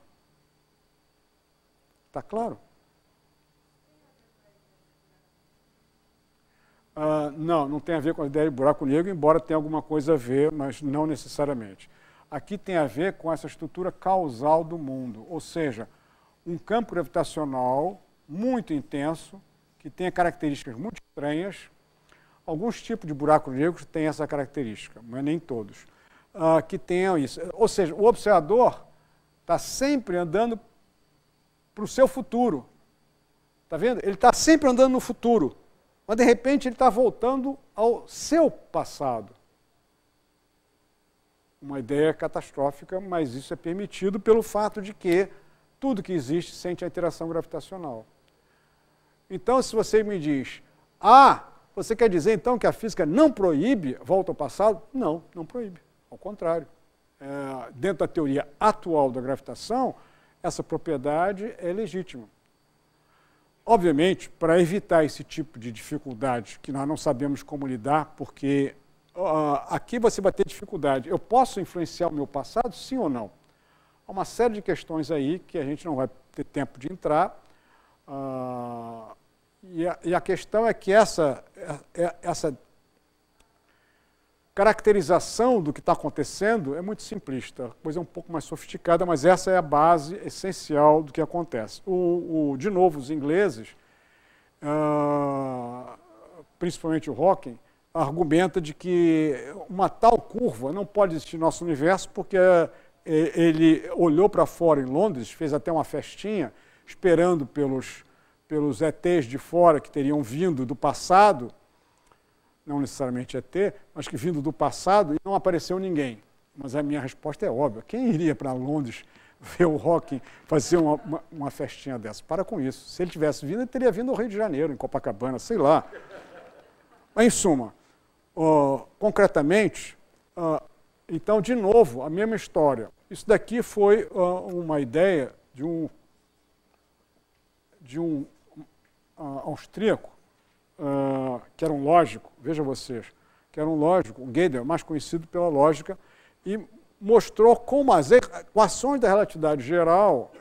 Está claro? Uh, não, não tem a ver com a ideia de buraco negro, embora tenha alguma coisa a ver, mas não necessariamente. Aqui tem a ver com essa estrutura causal do mundo, ou seja, um campo gravitacional muito intenso, que tem características muito estranhas. Alguns tipos de buracos negros têm essa característica, mas nem todos uh, que tenham isso. Ou seja, o observador está sempre andando para o seu futuro. Está vendo? Ele está sempre andando no futuro. Mas de repente ele está voltando ao seu passado. Uma ideia catastrófica, mas isso é permitido pelo fato de que tudo que existe sente a interação gravitacional. Então, se você me diz, ah, você quer dizer então que a física não proíbe volta ao passado? Não, não proíbe. Ao contrário. É, dentro da teoria atual da gravitação, essa propriedade é legítima. obviamente, para evitar esse tipo de dificuldade que nós não sabemos como lidar, porque uh, aqui você vai ter dificuldade. Eu posso influenciar o meu passado, sim ou não? Há uma série de questões aí que a gente não vai ter tempo de entrar. Uh, e, a, e, a, questão é que essa, é, é, essa caracterização do que está acontecendo é muito simplista, a coisa é um pouco mais sofisticada, mas essa é a base essencial do que acontece. O, o de novo, os ingleses, uh, principalmente o Hawking, argumenta de que uma tal curva não pode existir no nosso universo porque ele olhou para fora em Londres, fez até uma festinha, esperando pelos, pelos ETs de fora que teriam vindo do passado, não necessariamente ET, mas que vindo do passado e não apareceu ninguém. Mas a minha resposta é óbvia. Quem iria para Londres ver o Rock fazer uma, uma, uma, festinha dessa? Para com isso. Se ele tivesse vindo, ele teria vindo ao Rio de Janeiro, em Copacabana, sei lá. Mas, em suma, uh, concretamente, uh, então, de novo, a mesma história. Isso daqui foi uh, uma ideia de um, de um austríaco uh, que era um lógico, veja vocês, que era um lógico, o Gödel, mais conhecido pela lógica, e mostrou como as equações da relatividade geral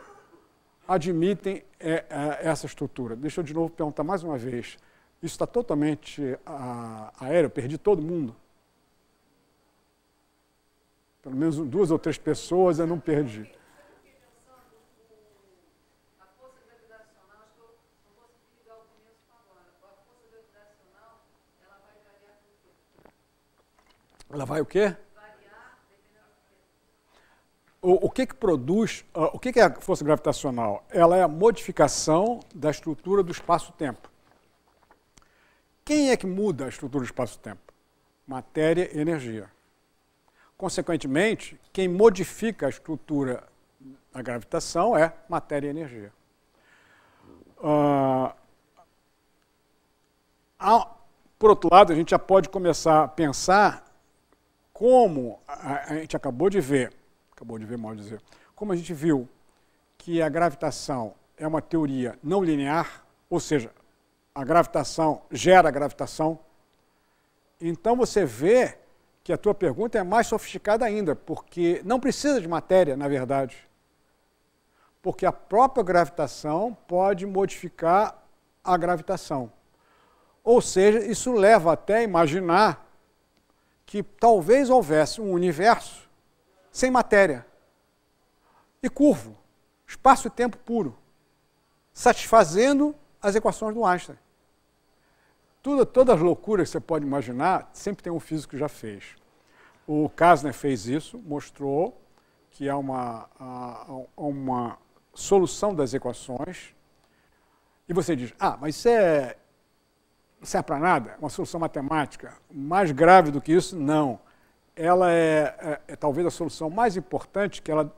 admitem é, é, essa estrutura. Deixa eu de novo perguntar mais uma vez. Isso está totalmente aéreo, perdi todo mundo. Pelo menos duas ou três pessoas eu não perdi. Ela vai o quê? O, o que que produz, uh, o que, que é a força gravitacional? Ela é a modificação da estrutura do espaço-tempo. Quem é que muda a estrutura do espaço-tempo? Matéria e energia. Consequentemente, quem modifica a estrutura da gravitação é matéria e energia. Uh, por outro lado, a gente já pode começar a pensar como a, a gente acabou de ver, acabou de ver, mal dizer, como a gente viu que a gravitação é uma teoria não linear, ou seja, a gravitação gera gravitação, então você vê que a tua pergunta é mais sofisticada ainda, porque não precisa de matéria, na verdade. Porque a própria gravitação pode modificar a gravitação. Ou seja, isso leva até a imaginar que talvez houvesse um universo sem matéria e curvo, espaço e tempo puro, satisfazendo as equações do Einstein. Tudo, todas as loucuras que você pode imaginar, sempre tem um físico que já fez. O Kasner fez isso, mostrou que há uma, uma solução das equações. E você diz, ah, mas isso é não serve para nada, uma solução matemática. Mais grave do que isso, não. Ela é, é, é talvez a solução mais importante que ela.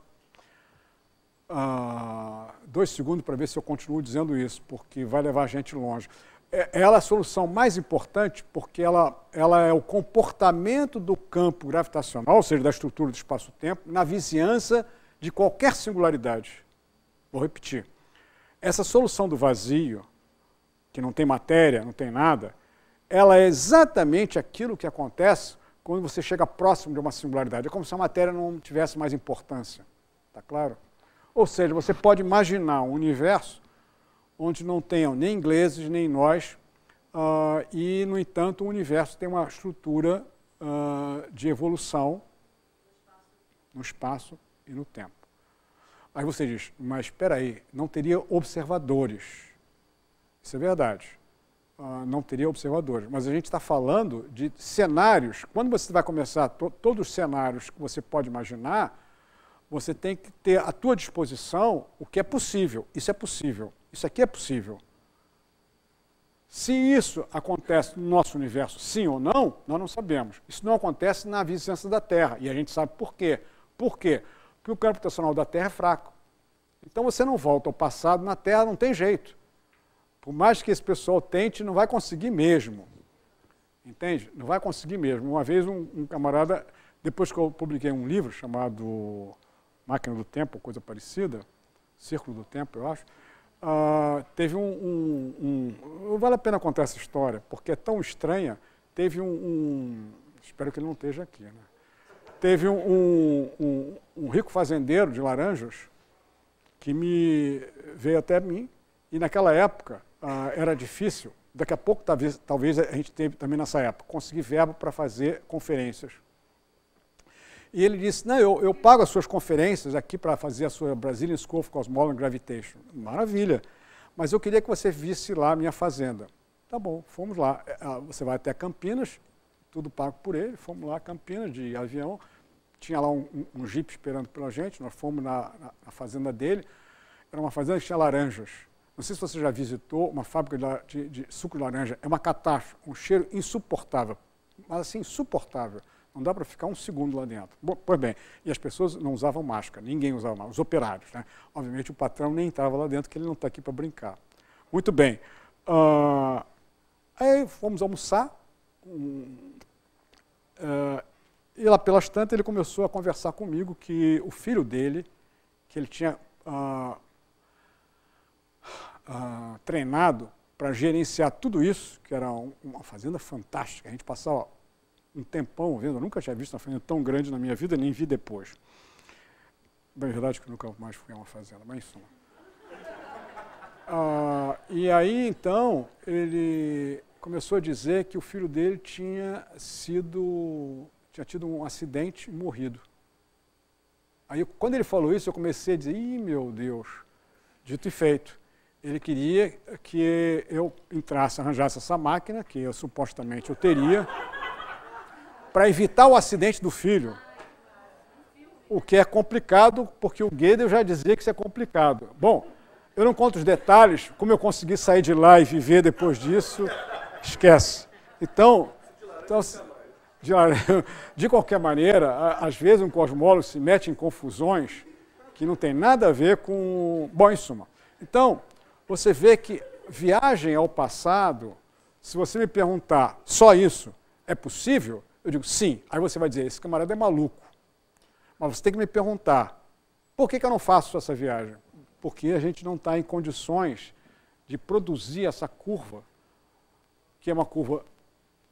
Ah, dois segundos para ver se eu continuo dizendo isso, porque vai levar a gente longe. É, ela é a solução mais importante porque ela, ela é o comportamento do campo gravitacional, ou seja, da estrutura do espaço-tempo, na vizinhança de qualquer singularidade. Vou repetir. Essa solução do vazio, que não tem matéria, não tem nada, ela é exatamente aquilo que acontece quando você chega próximo de uma singularidade. É como se a matéria não tivesse mais importância. Está claro? Ou seja, você pode imaginar um universo onde não tenham nem ingleses nem nós, uh, e, no entanto, o universo tem uma estrutura uh, de evolução no espaço e no tempo. Aí você diz, mas espera aí, não teria observadores. Isso é verdade. Uh, não teria observadores. Mas a gente está falando de cenários. Quando você vai começar to todos os cenários que você pode imaginar, você tem que ter à tua disposição o que é possível. Isso é possível. Isso aqui é possível. Se isso acontece no nosso universo, sim ou não, nós não sabemos. Isso não acontece na vizinhança da Terra. E a gente sabe por quê. Por quê? Porque o campo gravitacional da Terra é fraco. Então você não volta ao passado na Terra, não tem jeito. Por mais que esse pessoal tente, não vai conseguir mesmo. Entende? Não vai conseguir mesmo. Uma vez um, um camarada, depois que eu publiquei um livro chamado Máquina do Tempo, coisa parecida, Círculo do Tempo, eu acho, uh, teve um, um, um, Vale a pena contar essa história, porque é tão estranha. Teve um. espero que ele não esteja aqui, né? Teve um, um rico fazendeiro de laranjas que me veio até mim, e naquela época uh, era difícil, daqui a pouco talvez, talvez a gente teve também nessa época, conseguir verbo para fazer conferências. E ele disse, não, eu, eu pago as suas conferências aqui para fazer a sua Brazilian School of Cosmology and Gravitation. Maravilha, mas eu queria que você visse lá a minha fazenda. Tá bom, fomos lá. É, ah, você vai até Campinas, tudo pago por ele, fomos lá Campinas de avião, tinha lá um, um, um jeep esperando pela gente, nós fomos na, na, na, fazenda dele, era uma fazenda que tinha laranjas. Não sei se você já visitou uma fábrica de, de, de suco de laranja, é uma catástrofe, um cheiro insuportável, mas assim, insuportável. Não dá para ficar um segundo lá dentro. Bom, pois bem, e as pessoas não usavam máscara, ninguém usava máscara, os operários. Né? Obviamente o patrão nem entrava lá dentro, que ele não está aqui para brincar. Muito bem. Uh, aí fomos almoçar. Um, uh, e lá pelas tantas ele começou a conversar comigo que o filho dele, que ele tinha ah, treinado para gerenciar tudo isso, que era um, uma fazenda fantástica. A gente passava um tempão vendo, eu nunca tinha visto uma fazenda tão grande na minha vida, nem vi depois. Bem, é verdade que nunca mais fui a uma fazenda, mas em suma. Ah, e aí, então, ele começou a dizer que o filho dele tinha sido tinha tido um acidente e morrido. Aí, quando ele falou isso, eu comecei a dizer: ih, meu Deus, dito e feito. Ele queria que eu entrasse, arranjasse essa máquina, que eu supostamente eu teria, para evitar o acidente do filho. O que é complicado, porque o Guedes já dizia que isso é complicado. Bom, eu não conto os detalhes, como eu consegui sair de lá e viver depois disso, esquece. Então, então de, de qualquer maneira, às vezes um cosmólogo se mete em confusões que não tem nada a ver com. Bom, em suma. Então, você vê que viagem ao passado, se você me perguntar só isso, é possível? Eu digo sim. Aí você vai dizer: esse camarada é maluco. Mas você tem que me perguntar: por que, que eu não faço essa viagem? Porque a gente não está em condições de produzir essa curva, que é uma curva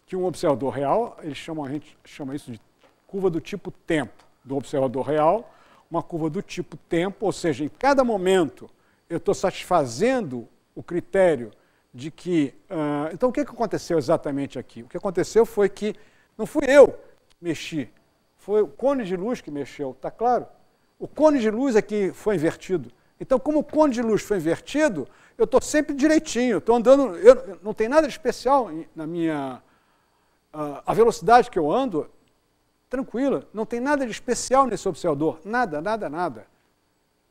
que um observador real, eles chamam, a gente chama isso de curva do tipo tempo do observador real, uma curva do tipo tempo, ou seja, em cada momento eu estou satisfazendo o critério de que. Uh, então, o que aconteceu exatamente aqui? O que aconteceu foi que não fui eu que mexi, foi o cone de luz que mexeu, está claro? O cone de luz é que foi invertido. Então, como o cone de luz foi invertido, eu estou sempre direitinho, estou andando, eu, não tem nada de especial na minha a velocidade que eu ando, tranquila, não tem nada de especial nesse observador, nada, nada, nada.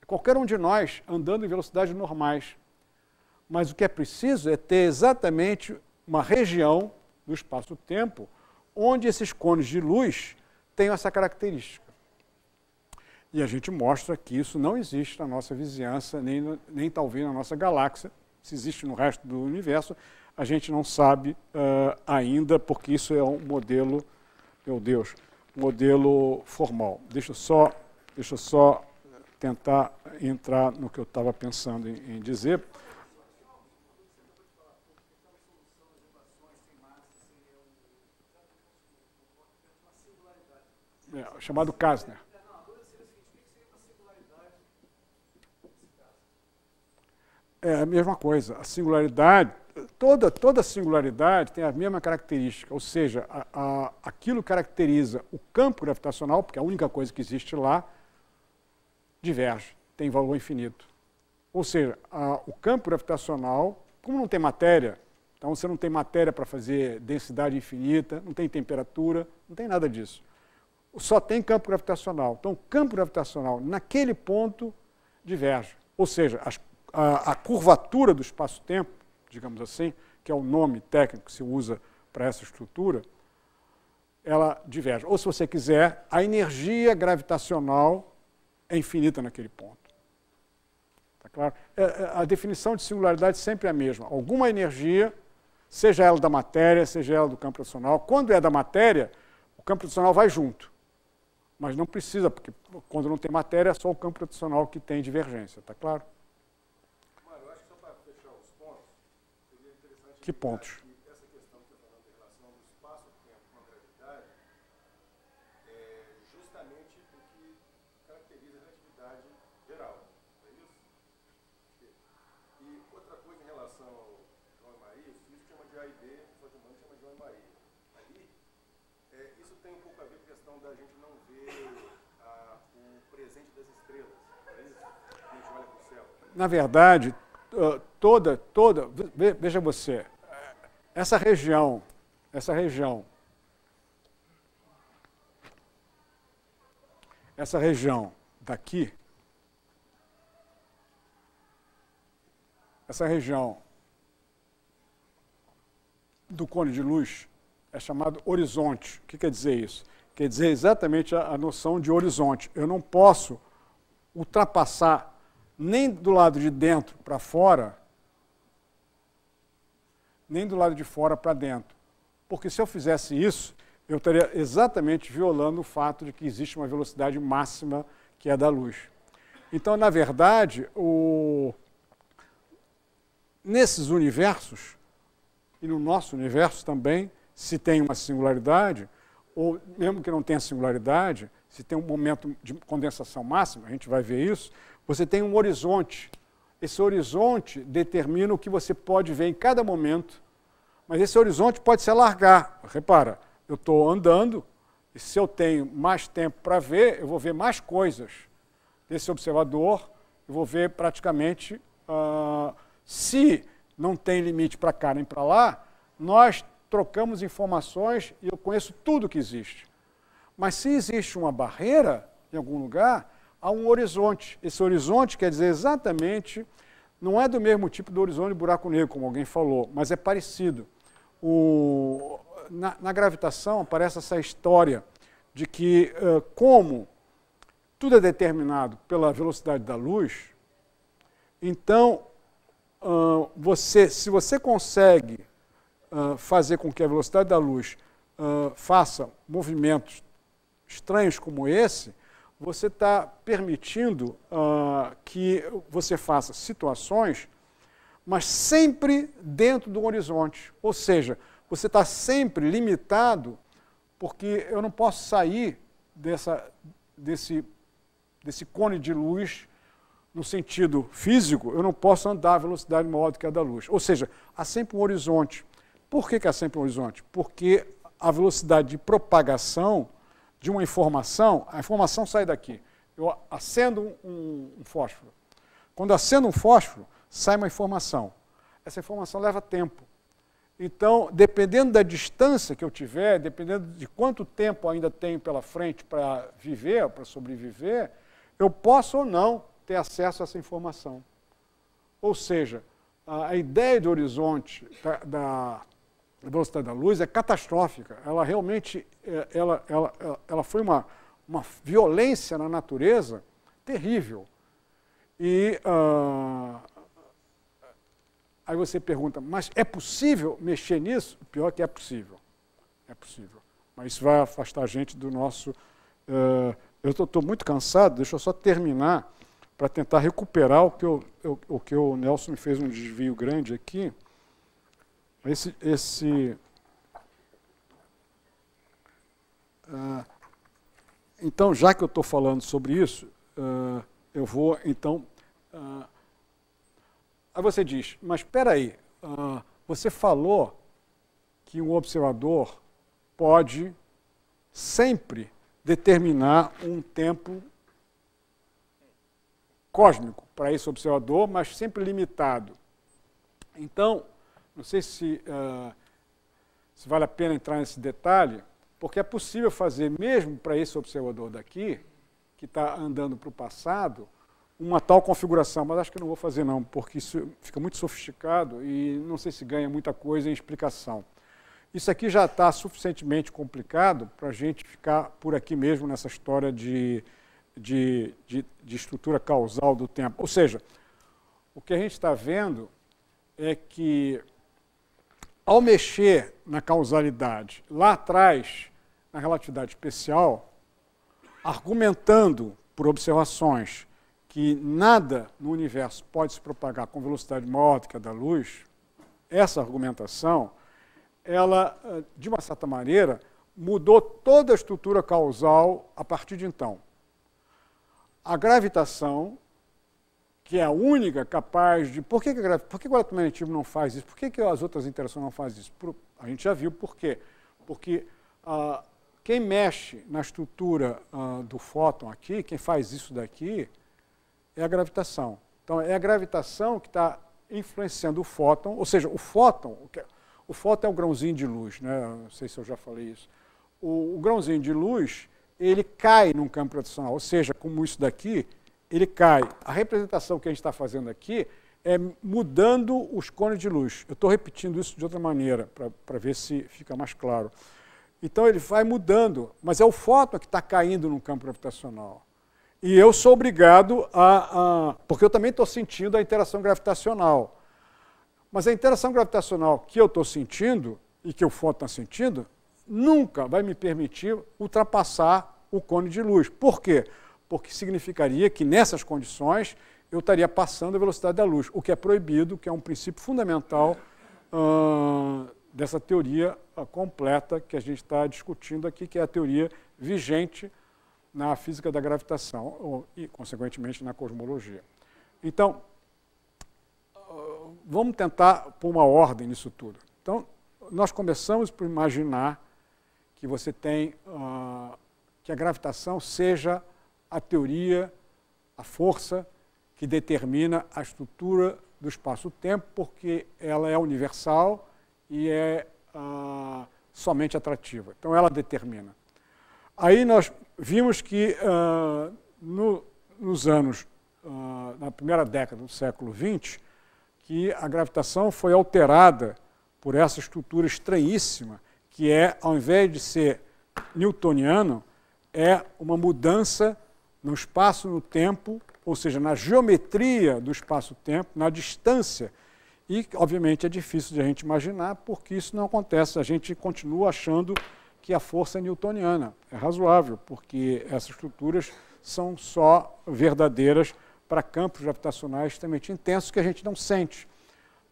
Qualquer um de nós andando em velocidades normais. Mas o que é preciso é ter exatamente uma região do espaço-tempo onde esses cones de luz têm essa característica. E a gente mostra que isso não existe na nossa vizinhança, nem, nem talvez na nossa galáxia. Se existe no resto do universo, a gente não sabe uh, ainda, porque isso é um modelo, meu Deus, modelo formal. Deixa eu só, deixa eu só tentar entrar no que eu estava pensando em, em dizer. É, chamado Kasner. É a mesma coisa. A singularidade toda, toda singularidade tem a mesma característica, ou seja, a, a, aquilo caracteriza o campo gravitacional, porque é a única coisa que existe lá, diverge, tem valor infinito. Ou seja, a, o campo gravitacional, como não tem matéria, então você não tem matéria para fazer densidade infinita, não tem temperatura, não tem nada disso. Só tem campo gravitacional. Então, campo gravitacional, naquele ponto, diverge. Ou seja, a, a curvatura do espaço-tempo digamos assim, que é o nome técnico que se usa para essa estrutura, ela diverge. Ou, se você quiser, a energia gravitacional é infinita naquele ponto. Está claro? É, é, a definição de singularidade sempre é a mesma. Alguma energia, seja ela da matéria, seja ela do campo gravitacional, quando é da matéria, o campo gravitacional vai junto. Mas não precisa, porque quando não tem matéria, é só o campo tradicional que tem divergência, está claro? Mário, acho que só para fechar os pontos, seria interessante... Que pontos? Na verdade, toda, toda, veja você, essa região, essa região, essa região daqui, essa região do cone de luz é chamado horizonte. O que quer dizer isso? Quer dizer exatamente a, a noção de horizonte. Eu não posso ultrapassar nem do lado de dentro para fora, nem do lado de fora para dentro. Porque se eu fizesse isso, eu estaria exatamente violando o fato de que existe uma velocidade máxima que é da luz. Então, na verdade, o... nesses universos, e no nosso universo também, se tem uma singularidade, ou mesmo que não tenha singularidade, se tem um momento de condensação máxima, a gente vai ver isso, você tem um horizonte. Esse horizonte determina o que você pode ver em cada momento, mas esse horizonte pode se alargar. Repara, eu estou andando, e se eu tenho mais tempo para ver, eu vou ver mais coisas. Desse observador, eu vou ver praticamente. Uh, se não tem limite para cá nem para lá, nós trocamos informações e eu conheço tudo que existe. Mas se existe uma barreira em algum lugar, há um horizonte. Esse horizonte quer dizer exatamente, não é do mesmo tipo do horizonte de buraco negro, como alguém falou, mas é parecido. O, na, na, gravitação aparece essa história de que, uh, como tudo é determinado pela velocidade da luz, então, uh, você, se você consegue uh, fazer com que a velocidade da luz faça movimentos estranhos como esse, você está permitindo uh, que você faça situações, mas sempre dentro do horizonte. Ou seja, você está sempre limitado, porque eu não posso sair dessa, desse, desse cone de luz no sentido físico, eu não posso andar a velocidade maior do que a da luz. Ou seja, há sempre um horizonte. Por que, que há sempre um horizonte? Porque a velocidade de propagação de uma informação, a informação sai daqui. Eu acendo um, um fósforo. Quando acendo um fósforo, sai uma informação. Essa informação leva tempo. Então, dependendo da distância que eu tiver, dependendo de quanto tempo ainda tenho pela frente para viver, para sobreviver, eu posso ou não ter acesso a essa informação. Ou seja, a, ideia de horizonte da, da, velocidade da luz é catastrófica. Ela realmente é, ela, ela, ela foi uma, uma violência na natureza terrível. E uh, aí você pergunta, mas é possível mexer nisso? O pior é que é possível. É possível. Mas isso vai afastar a gente do nosso. Uh, eu estou muito cansado, deixa eu só terminar para tentar recuperar o que, eu, eu, o que o Nelson me fez um desvio grande aqui. Esse, esse, uh, então, já que eu estou falando sobre isso, uh, eu vou então. Uh, aí você diz, mas espera aí, você falou que um observador pode sempre determinar um tempo cósmico para esse observador, mas sempre limitado. Então, não sei se, uh, se vale a pena entrar nesse detalhe, porque é possível fazer, mesmo para esse observador daqui, que está andando para o passado, uma tal configuração, mas acho que não vou fazer não, porque isso fica muito sofisticado e não sei se ganha muita coisa em explicação. Isso aqui já está suficientemente complicado para a gente ficar por aqui mesmo nessa história de, de, de, de estrutura causal do tempo. Ou seja, o que a gente está vendo é que ao mexer na causalidade lá atrás, na relatividade especial, argumentando por observações que nada no universo pode se propagar com velocidade maior do que a da luz, essa argumentação, ela, eh, de uma certa maneira, mudou toda a estrutura causal a partir de então. A gravitação, que é a única capaz de. Por que, por que o eletromagnetismo não faz isso? Por que, que as outras interações não fazem isso? Por, a gente já viu por quê. Porque ah, quem mexe na estrutura ah, do fóton aqui, quem faz isso daqui, é a gravitação. Então, é a gravitação que está influenciando o fóton, ou seja, o fóton, o fóton é o grãozinho de luz, né? não sei se eu já falei isso. O, o grãozinho de luz, ele cai num campo gravitacional, ou seja, como isso daqui, ele cai. A representação que a gente está fazendo aqui é mudando os cones de luz. Eu estou repetindo isso de outra maneira, para ver se fica mais claro. Então ele vai mudando, mas é o fóton que está caindo no campo gravitacional. E eu sou obrigado a. a porque eu também estou sentindo a interação gravitacional. Mas a interação gravitacional que eu estou sentindo e que o fóton está sentindo nunca vai me permitir ultrapassar o cone de luz. Por quê? Porque significaria que nessas condições eu estaria passando a velocidade da luz, o que é proibido, que é um princípio fundamental dessa teoria uh, completa que a gente está discutindo aqui, que é a teoria vigente na física da gravitação e, consequentemente, na cosmologia. Então, vamos tentar pôr uma ordem nisso tudo. Então, nós começamos por imaginar que você tem uh, que a gravitação seja a teoria, a força que determina a estrutura do espaço-tempo, porque ela é universal e é uh, somente atrativa. Então, ela determina. Aí nós vimos que uh, no, nos anos, uh, na primeira década do século XX, que a gravitação foi alterada por essa estrutura estranhíssima, que é, ao invés de ser newtoniano, é uma mudança no espaço no tempo, ou seja, na geometria do espaço-tempo, na distância. E, obviamente, é difícil de a gente imaginar, porque isso não acontece. A gente continua achando que a força é newtoniana. É razoável, porque essas estruturas são só verdadeiras para campos gravitacionais extremamente intensos que a gente não sente.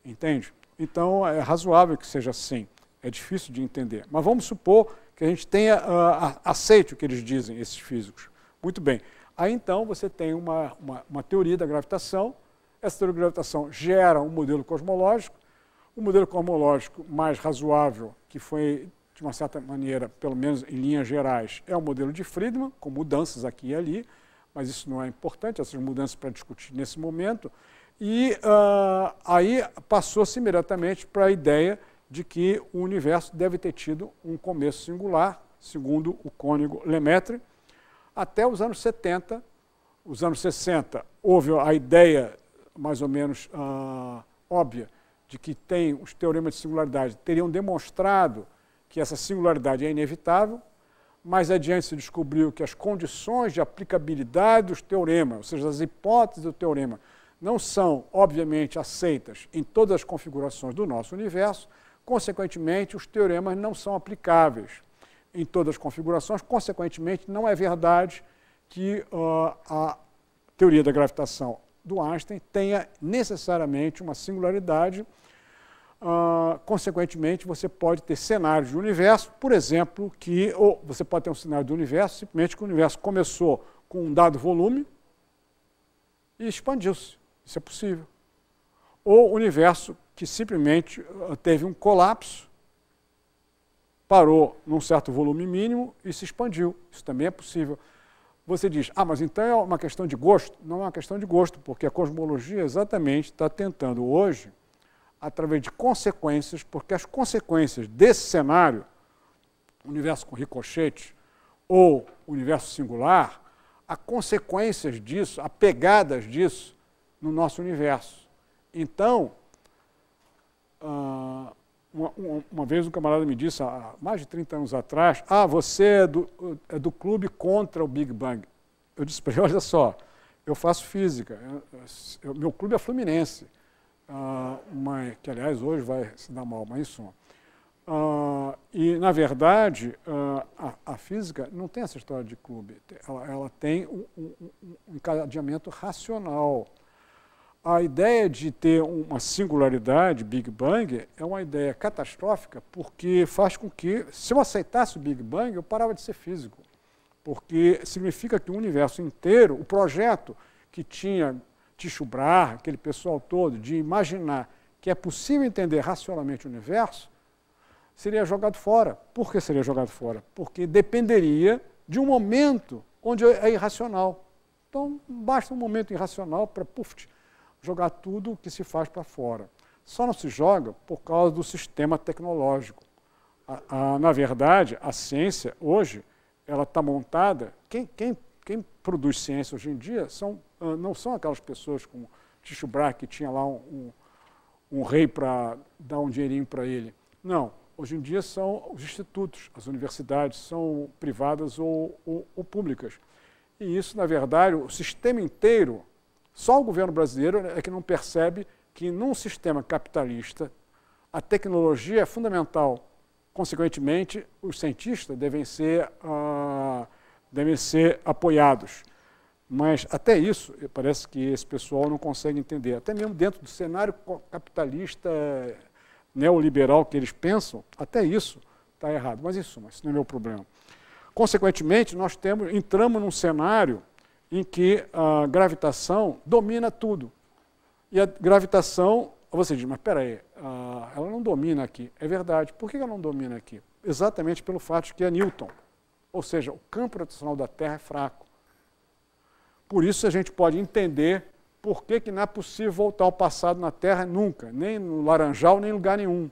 Entende? Então é razoável que seja assim. É difícil de entender. Mas vamos supor que a gente tenha uh, aceite o que eles dizem, esses físicos. Muito bem. Aí então você tem uma, uma, uma teoria da gravitação. Essa teoria da gravitação gera um modelo cosmológico. O modelo cosmológico mais razoável, que foi de uma certa maneira, pelo menos em linhas gerais, é o modelo de Friedman, com mudanças aqui e ali, mas isso não é importante, essas mudanças para discutir nesse momento. E uh, aí passou-se imediatamente para a ideia de que o universo deve ter tido um começo singular, segundo o cônigo Lemaitre, até os anos 70. Os anos 60 houve a ideia mais ou menos uh, óbvia de que tem os teoremas de singularidade teriam demonstrado que essa singularidade é inevitável. Mais adiante se descobriu que as condições de aplicabilidade dos teoremas, ou seja, as hipóteses do teorema, não são, obviamente, aceitas em todas as configurações do nosso universo, consequentemente, os teoremas não são aplicáveis em todas as configurações, consequentemente, não é verdade que uh, a teoria da gravitação do Einstein tenha necessariamente uma singularidade Uh, consequentemente, você pode ter cenários de universo, por exemplo, que ou você pode ter um cenário do universo, simplesmente que o universo começou com um dado volume e expandiu-se. Isso é possível. Ou o universo que simplesmente uh, teve um colapso, parou num certo volume mínimo e se expandiu. Isso também é possível. Você diz, ah, mas então é uma questão de gosto? Não é uma questão de gosto, porque a cosmologia exatamente está tentando hoje através de consequências, porque as consequências desse cenário, universo com ricochete ou universo singular, há consequências disso, há pegadas disso no nosso universo. Então, ah, uma, uma, vez um camarada me disse, há mais de 30 anos atrás, ah, você é do, é do clube contra o Big Bang. Eu disse para ele, olha só, eu faço física, eu, eu, meu clube é Fluminense uh, uma, que aliás hoje vai se dar mal, mas isso. Uh, e, na verdade, uh, a, a, física não tem essa história de clube, ela, ela tem um, um, um encadeamento racional. A ideia de ter uma singularidade, Big Bang, é uma ideia catastrófica, porque faz com que, se eu aceitasse o Big Bang, eu parava de ser físico. Porque significa que o universo inteiro, o projeto que tinha Tycho Brahe, aquele pessoal todo, de imaginar que é possível entender racionalmente o universo, seria jogado fora. Por que seria jogado fora? Porque dependeria de um momento onde é irracional. Então, basta um momento irracional para, puf, jogar tudo o que se faz para fora. Só não se joga por causa do sistema tecnológico. A, a, na verdade, a ciência hoje ela está montada. Quem, quem, quem, produz ciência hoje em dia são, ah, não são aquelas pessoas como Ticho Brahe, que tinha lá um, um, um rei para dar um dinheirinho para ele. Não. Hoje em dia são os institutos, as universidades, são privadas ou, ou, ou públicas. E isso, na verdade, o sistema inteiro só o governo brasileiro é que não percebe que num sistema capitalista a tecnologia é fundamental. Consequentemente, os cientistas devem ser, uh, devem ser apoiados. Mas até isso, parece que esse pessoal não consegue entender. Até mesmo dentro do cenário capitalista neoliberal que eles pensam, até isso está errado. Mas isso, mas isso não é meu problema. Consequentemente, nós temos, entramos num cenário em que a gravitação domina tudo. E a gravitação, você diz, mas peraí, ela não domina aqui. É verdade. Por que ela não domina aqui? Exatamente pelo fato de que é Newton. Ou seja, o campo gravitacional da Terra é fraco. Por isso a gente pode entender por que, que não é possível voltar ao passado na Terra nunca, nem no Laranjal, nem em lugar nenhum.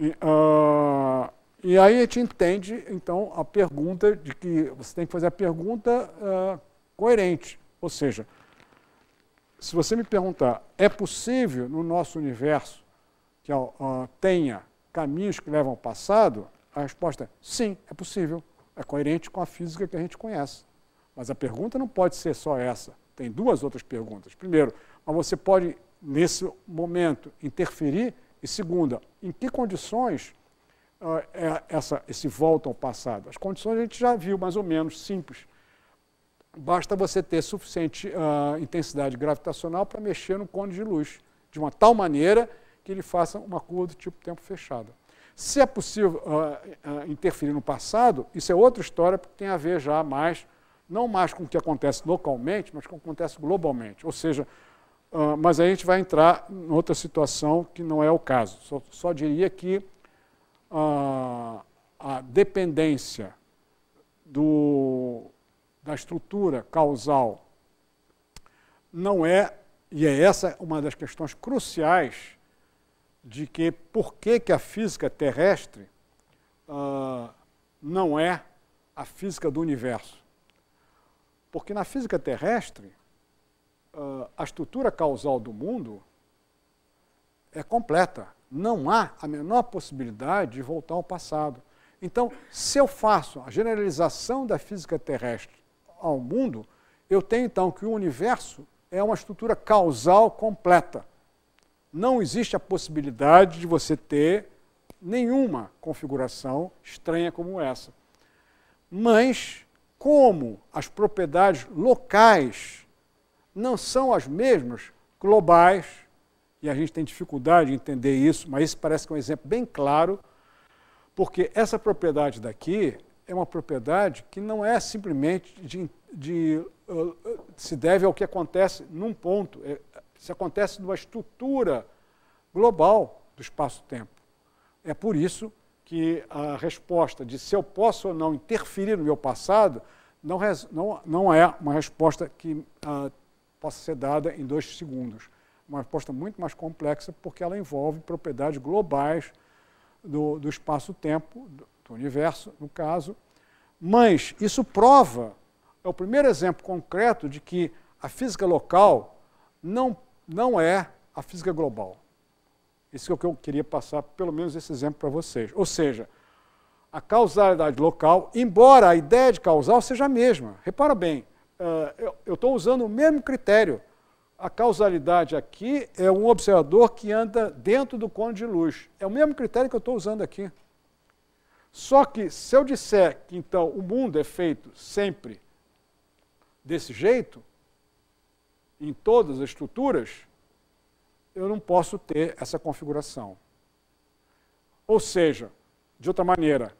E, uh, e aí a gente entende, então, a pergunta de que você tem que fazer a pergunta uh, coerente. Ou seja, se você me perguntar, é possível no nosso universo que uh, tenha caminhos que levam ao passado? A resposta é sim, é possível. É coerente com a física que a gente conhece. Mas a pergunta não pode ser só essa. Tem duas outras perguntas. Primeiro, mas você pode, nesse momento, interferir? E segunda, em que condições uh, é essa, esse volta ao passado? As condições a gente já viu, mais ou menos, simples basta você ter suficiente uh, intensidade gravitacional para mexer no cone de luz, de uma tal maneira que ele faça uma curva do tipo tempo fechado. Se é possível uh, uh, interferir no passado, isso é outra história, porque tem a ver já mais, não mais com o que acontece localmente, mas com o que acontece globalmente. Ou seja, mas aí a gente vai entrar em outra situação que não é o caso. Só, só diria que a dependência do, da estrutura causal não é, e é essa uma das questões cruciais de que por que, que a física terrestre uh, não é a física do universo. Porque na física terrestre, uh, a estrutura causal do mundo é completa. Não há a menor possibilidade de voltar ao passado. Então, se eu faço a generalização da física terrestre ao mundo, eu tenho então que o universo é uma estrutura causal completa. Não existe a possibilidade de você ter nenhuma configuração estranha como essa. Mas, como as propriedades locais não são as mesmas globais, e a gente tem dificuldade de entender isso, mas isso parece que é um exemplo bem claro, porque essa propriedade daqui é uma propriedade que não é simplesmente de, de uh, se deve ao que acontece num ponto, é, se acontece numa estrutura global do espaço-tempo. É por isso que a resposta de se eu posso ou não interferir no meu passado não, não, não é uma resposta que uh, possa ser dada em dois segundos. Uma resposta muito mais complexa porque ela envolve propriedades globais do, do espaço-tempo, do universo, no caso. Mas isso prova, é o primeiro exemplo concreto de que a física local não, não é a física global. Isso é o que eu queria passar, pelo menos esse exemplo para vocês. Ou seja, a causalidade local, embora a ideia de causal seja a mesma. Repara bem, uh, eu estou usando o mesmo critério. A causalidade aqui é um observador que anda dentro do cone de luz. É o mesmo critério que eu estou usando aqui. Só que se eu disser que então o mundo é feito sempre desse jeito, em todas as estruturas, eu não posso ter essa configuração. Ou seja, de outra maneira,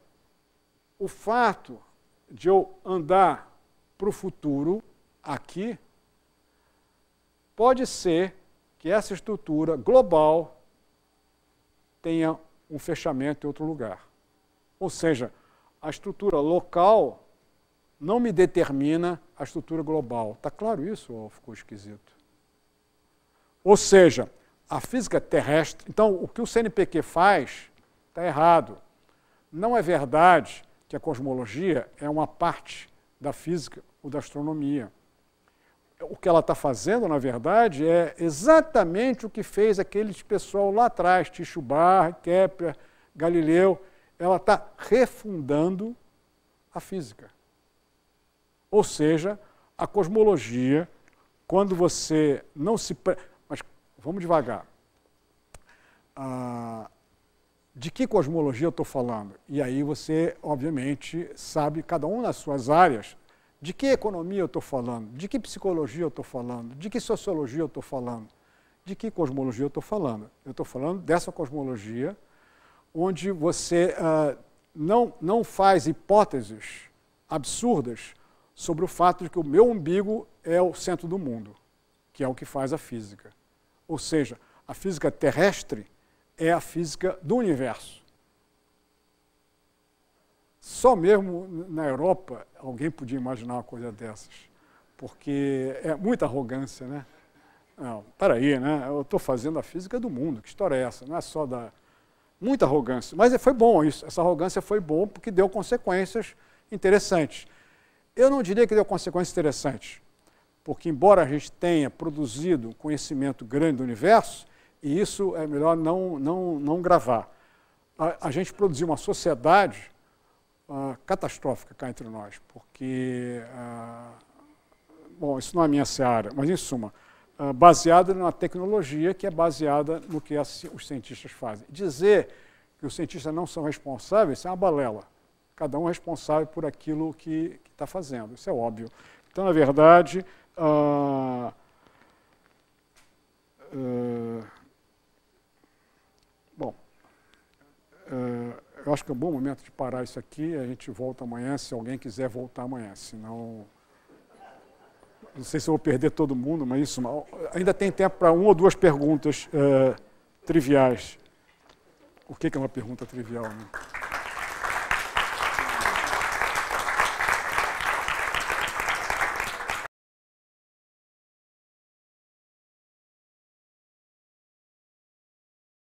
o fato de eu andar para o futuro aqui pode ser que essa estrutura global tenha um fechamento em outro lugar. Ou seja, a estrutura local não me determina a estrutura global. Está claro isso ou ficou esquisito? Ou seja, a física terrestre. Então, o que o CNPq faz está errado. Não é verdade que a cosmologia é uma parte da física ou da astronomia. O que ela está fazendo, na verdade, é exatamente o que fez aquele pessoal lá atrás, Tycho Brahe, Kepler, Galileu. Ela está refundando a física. Ou seja, a cosmologia, quando você não se. Mas vamos devagar. Ah, de que cosmologia eu estou falando? E aí você, obviamente, sabe, cada um nas suas áreas, de que economia eu estou falando, de que psicologia eu estou falando, de que sociologia eu estou falando, de que cosmologia eu estou falando. Eu estou falando dessa cosmologia onde você ah, não, não faz hipóteses absurdas sobre o fato de que o meu umbigo é o centro do mundo, que é o que faz a física. Ou seja, a física terrestre é a física do universo. Só mesmo na Europa alguém podia imaginar uma coisa dessas, porque é muita arrogância, né? Não, peraí, né? Eu estou fazendo a física do mundo, que história é essa? Não é só da. Muita arrogância. Mas foi bom isso, essa arrogância foi bom porque deu consequências interessantes. Eu não diria que deu consequências interessantes, porque embora a gente tenha produzido conhecimento grande do universo, e isso é melhor não, não, não gravar, a, a gente produziu uma sociedade uh, catastrófica cá entre nós, porque, uh, bom, isso não é minha seara, mas em suma, baseada numa tecnologia que é baseada no que os cientistas fazem. Dizer que os cientistas não são responsáveis é uma balela. Cada um é responsável por aquilo que está fazendo, isso é óbvio. Então, na verdade, uh, uh, bom, eu acho que é um bom momento de parar isso aqui, a gente volta amanhã, se alguém quiser voltar amanhã, senão... Não sei se vou perder todo mundo, mas isso ainda tem tempo para uma ou duas perguntas triviais. O que é uma pergunta trivial? Né?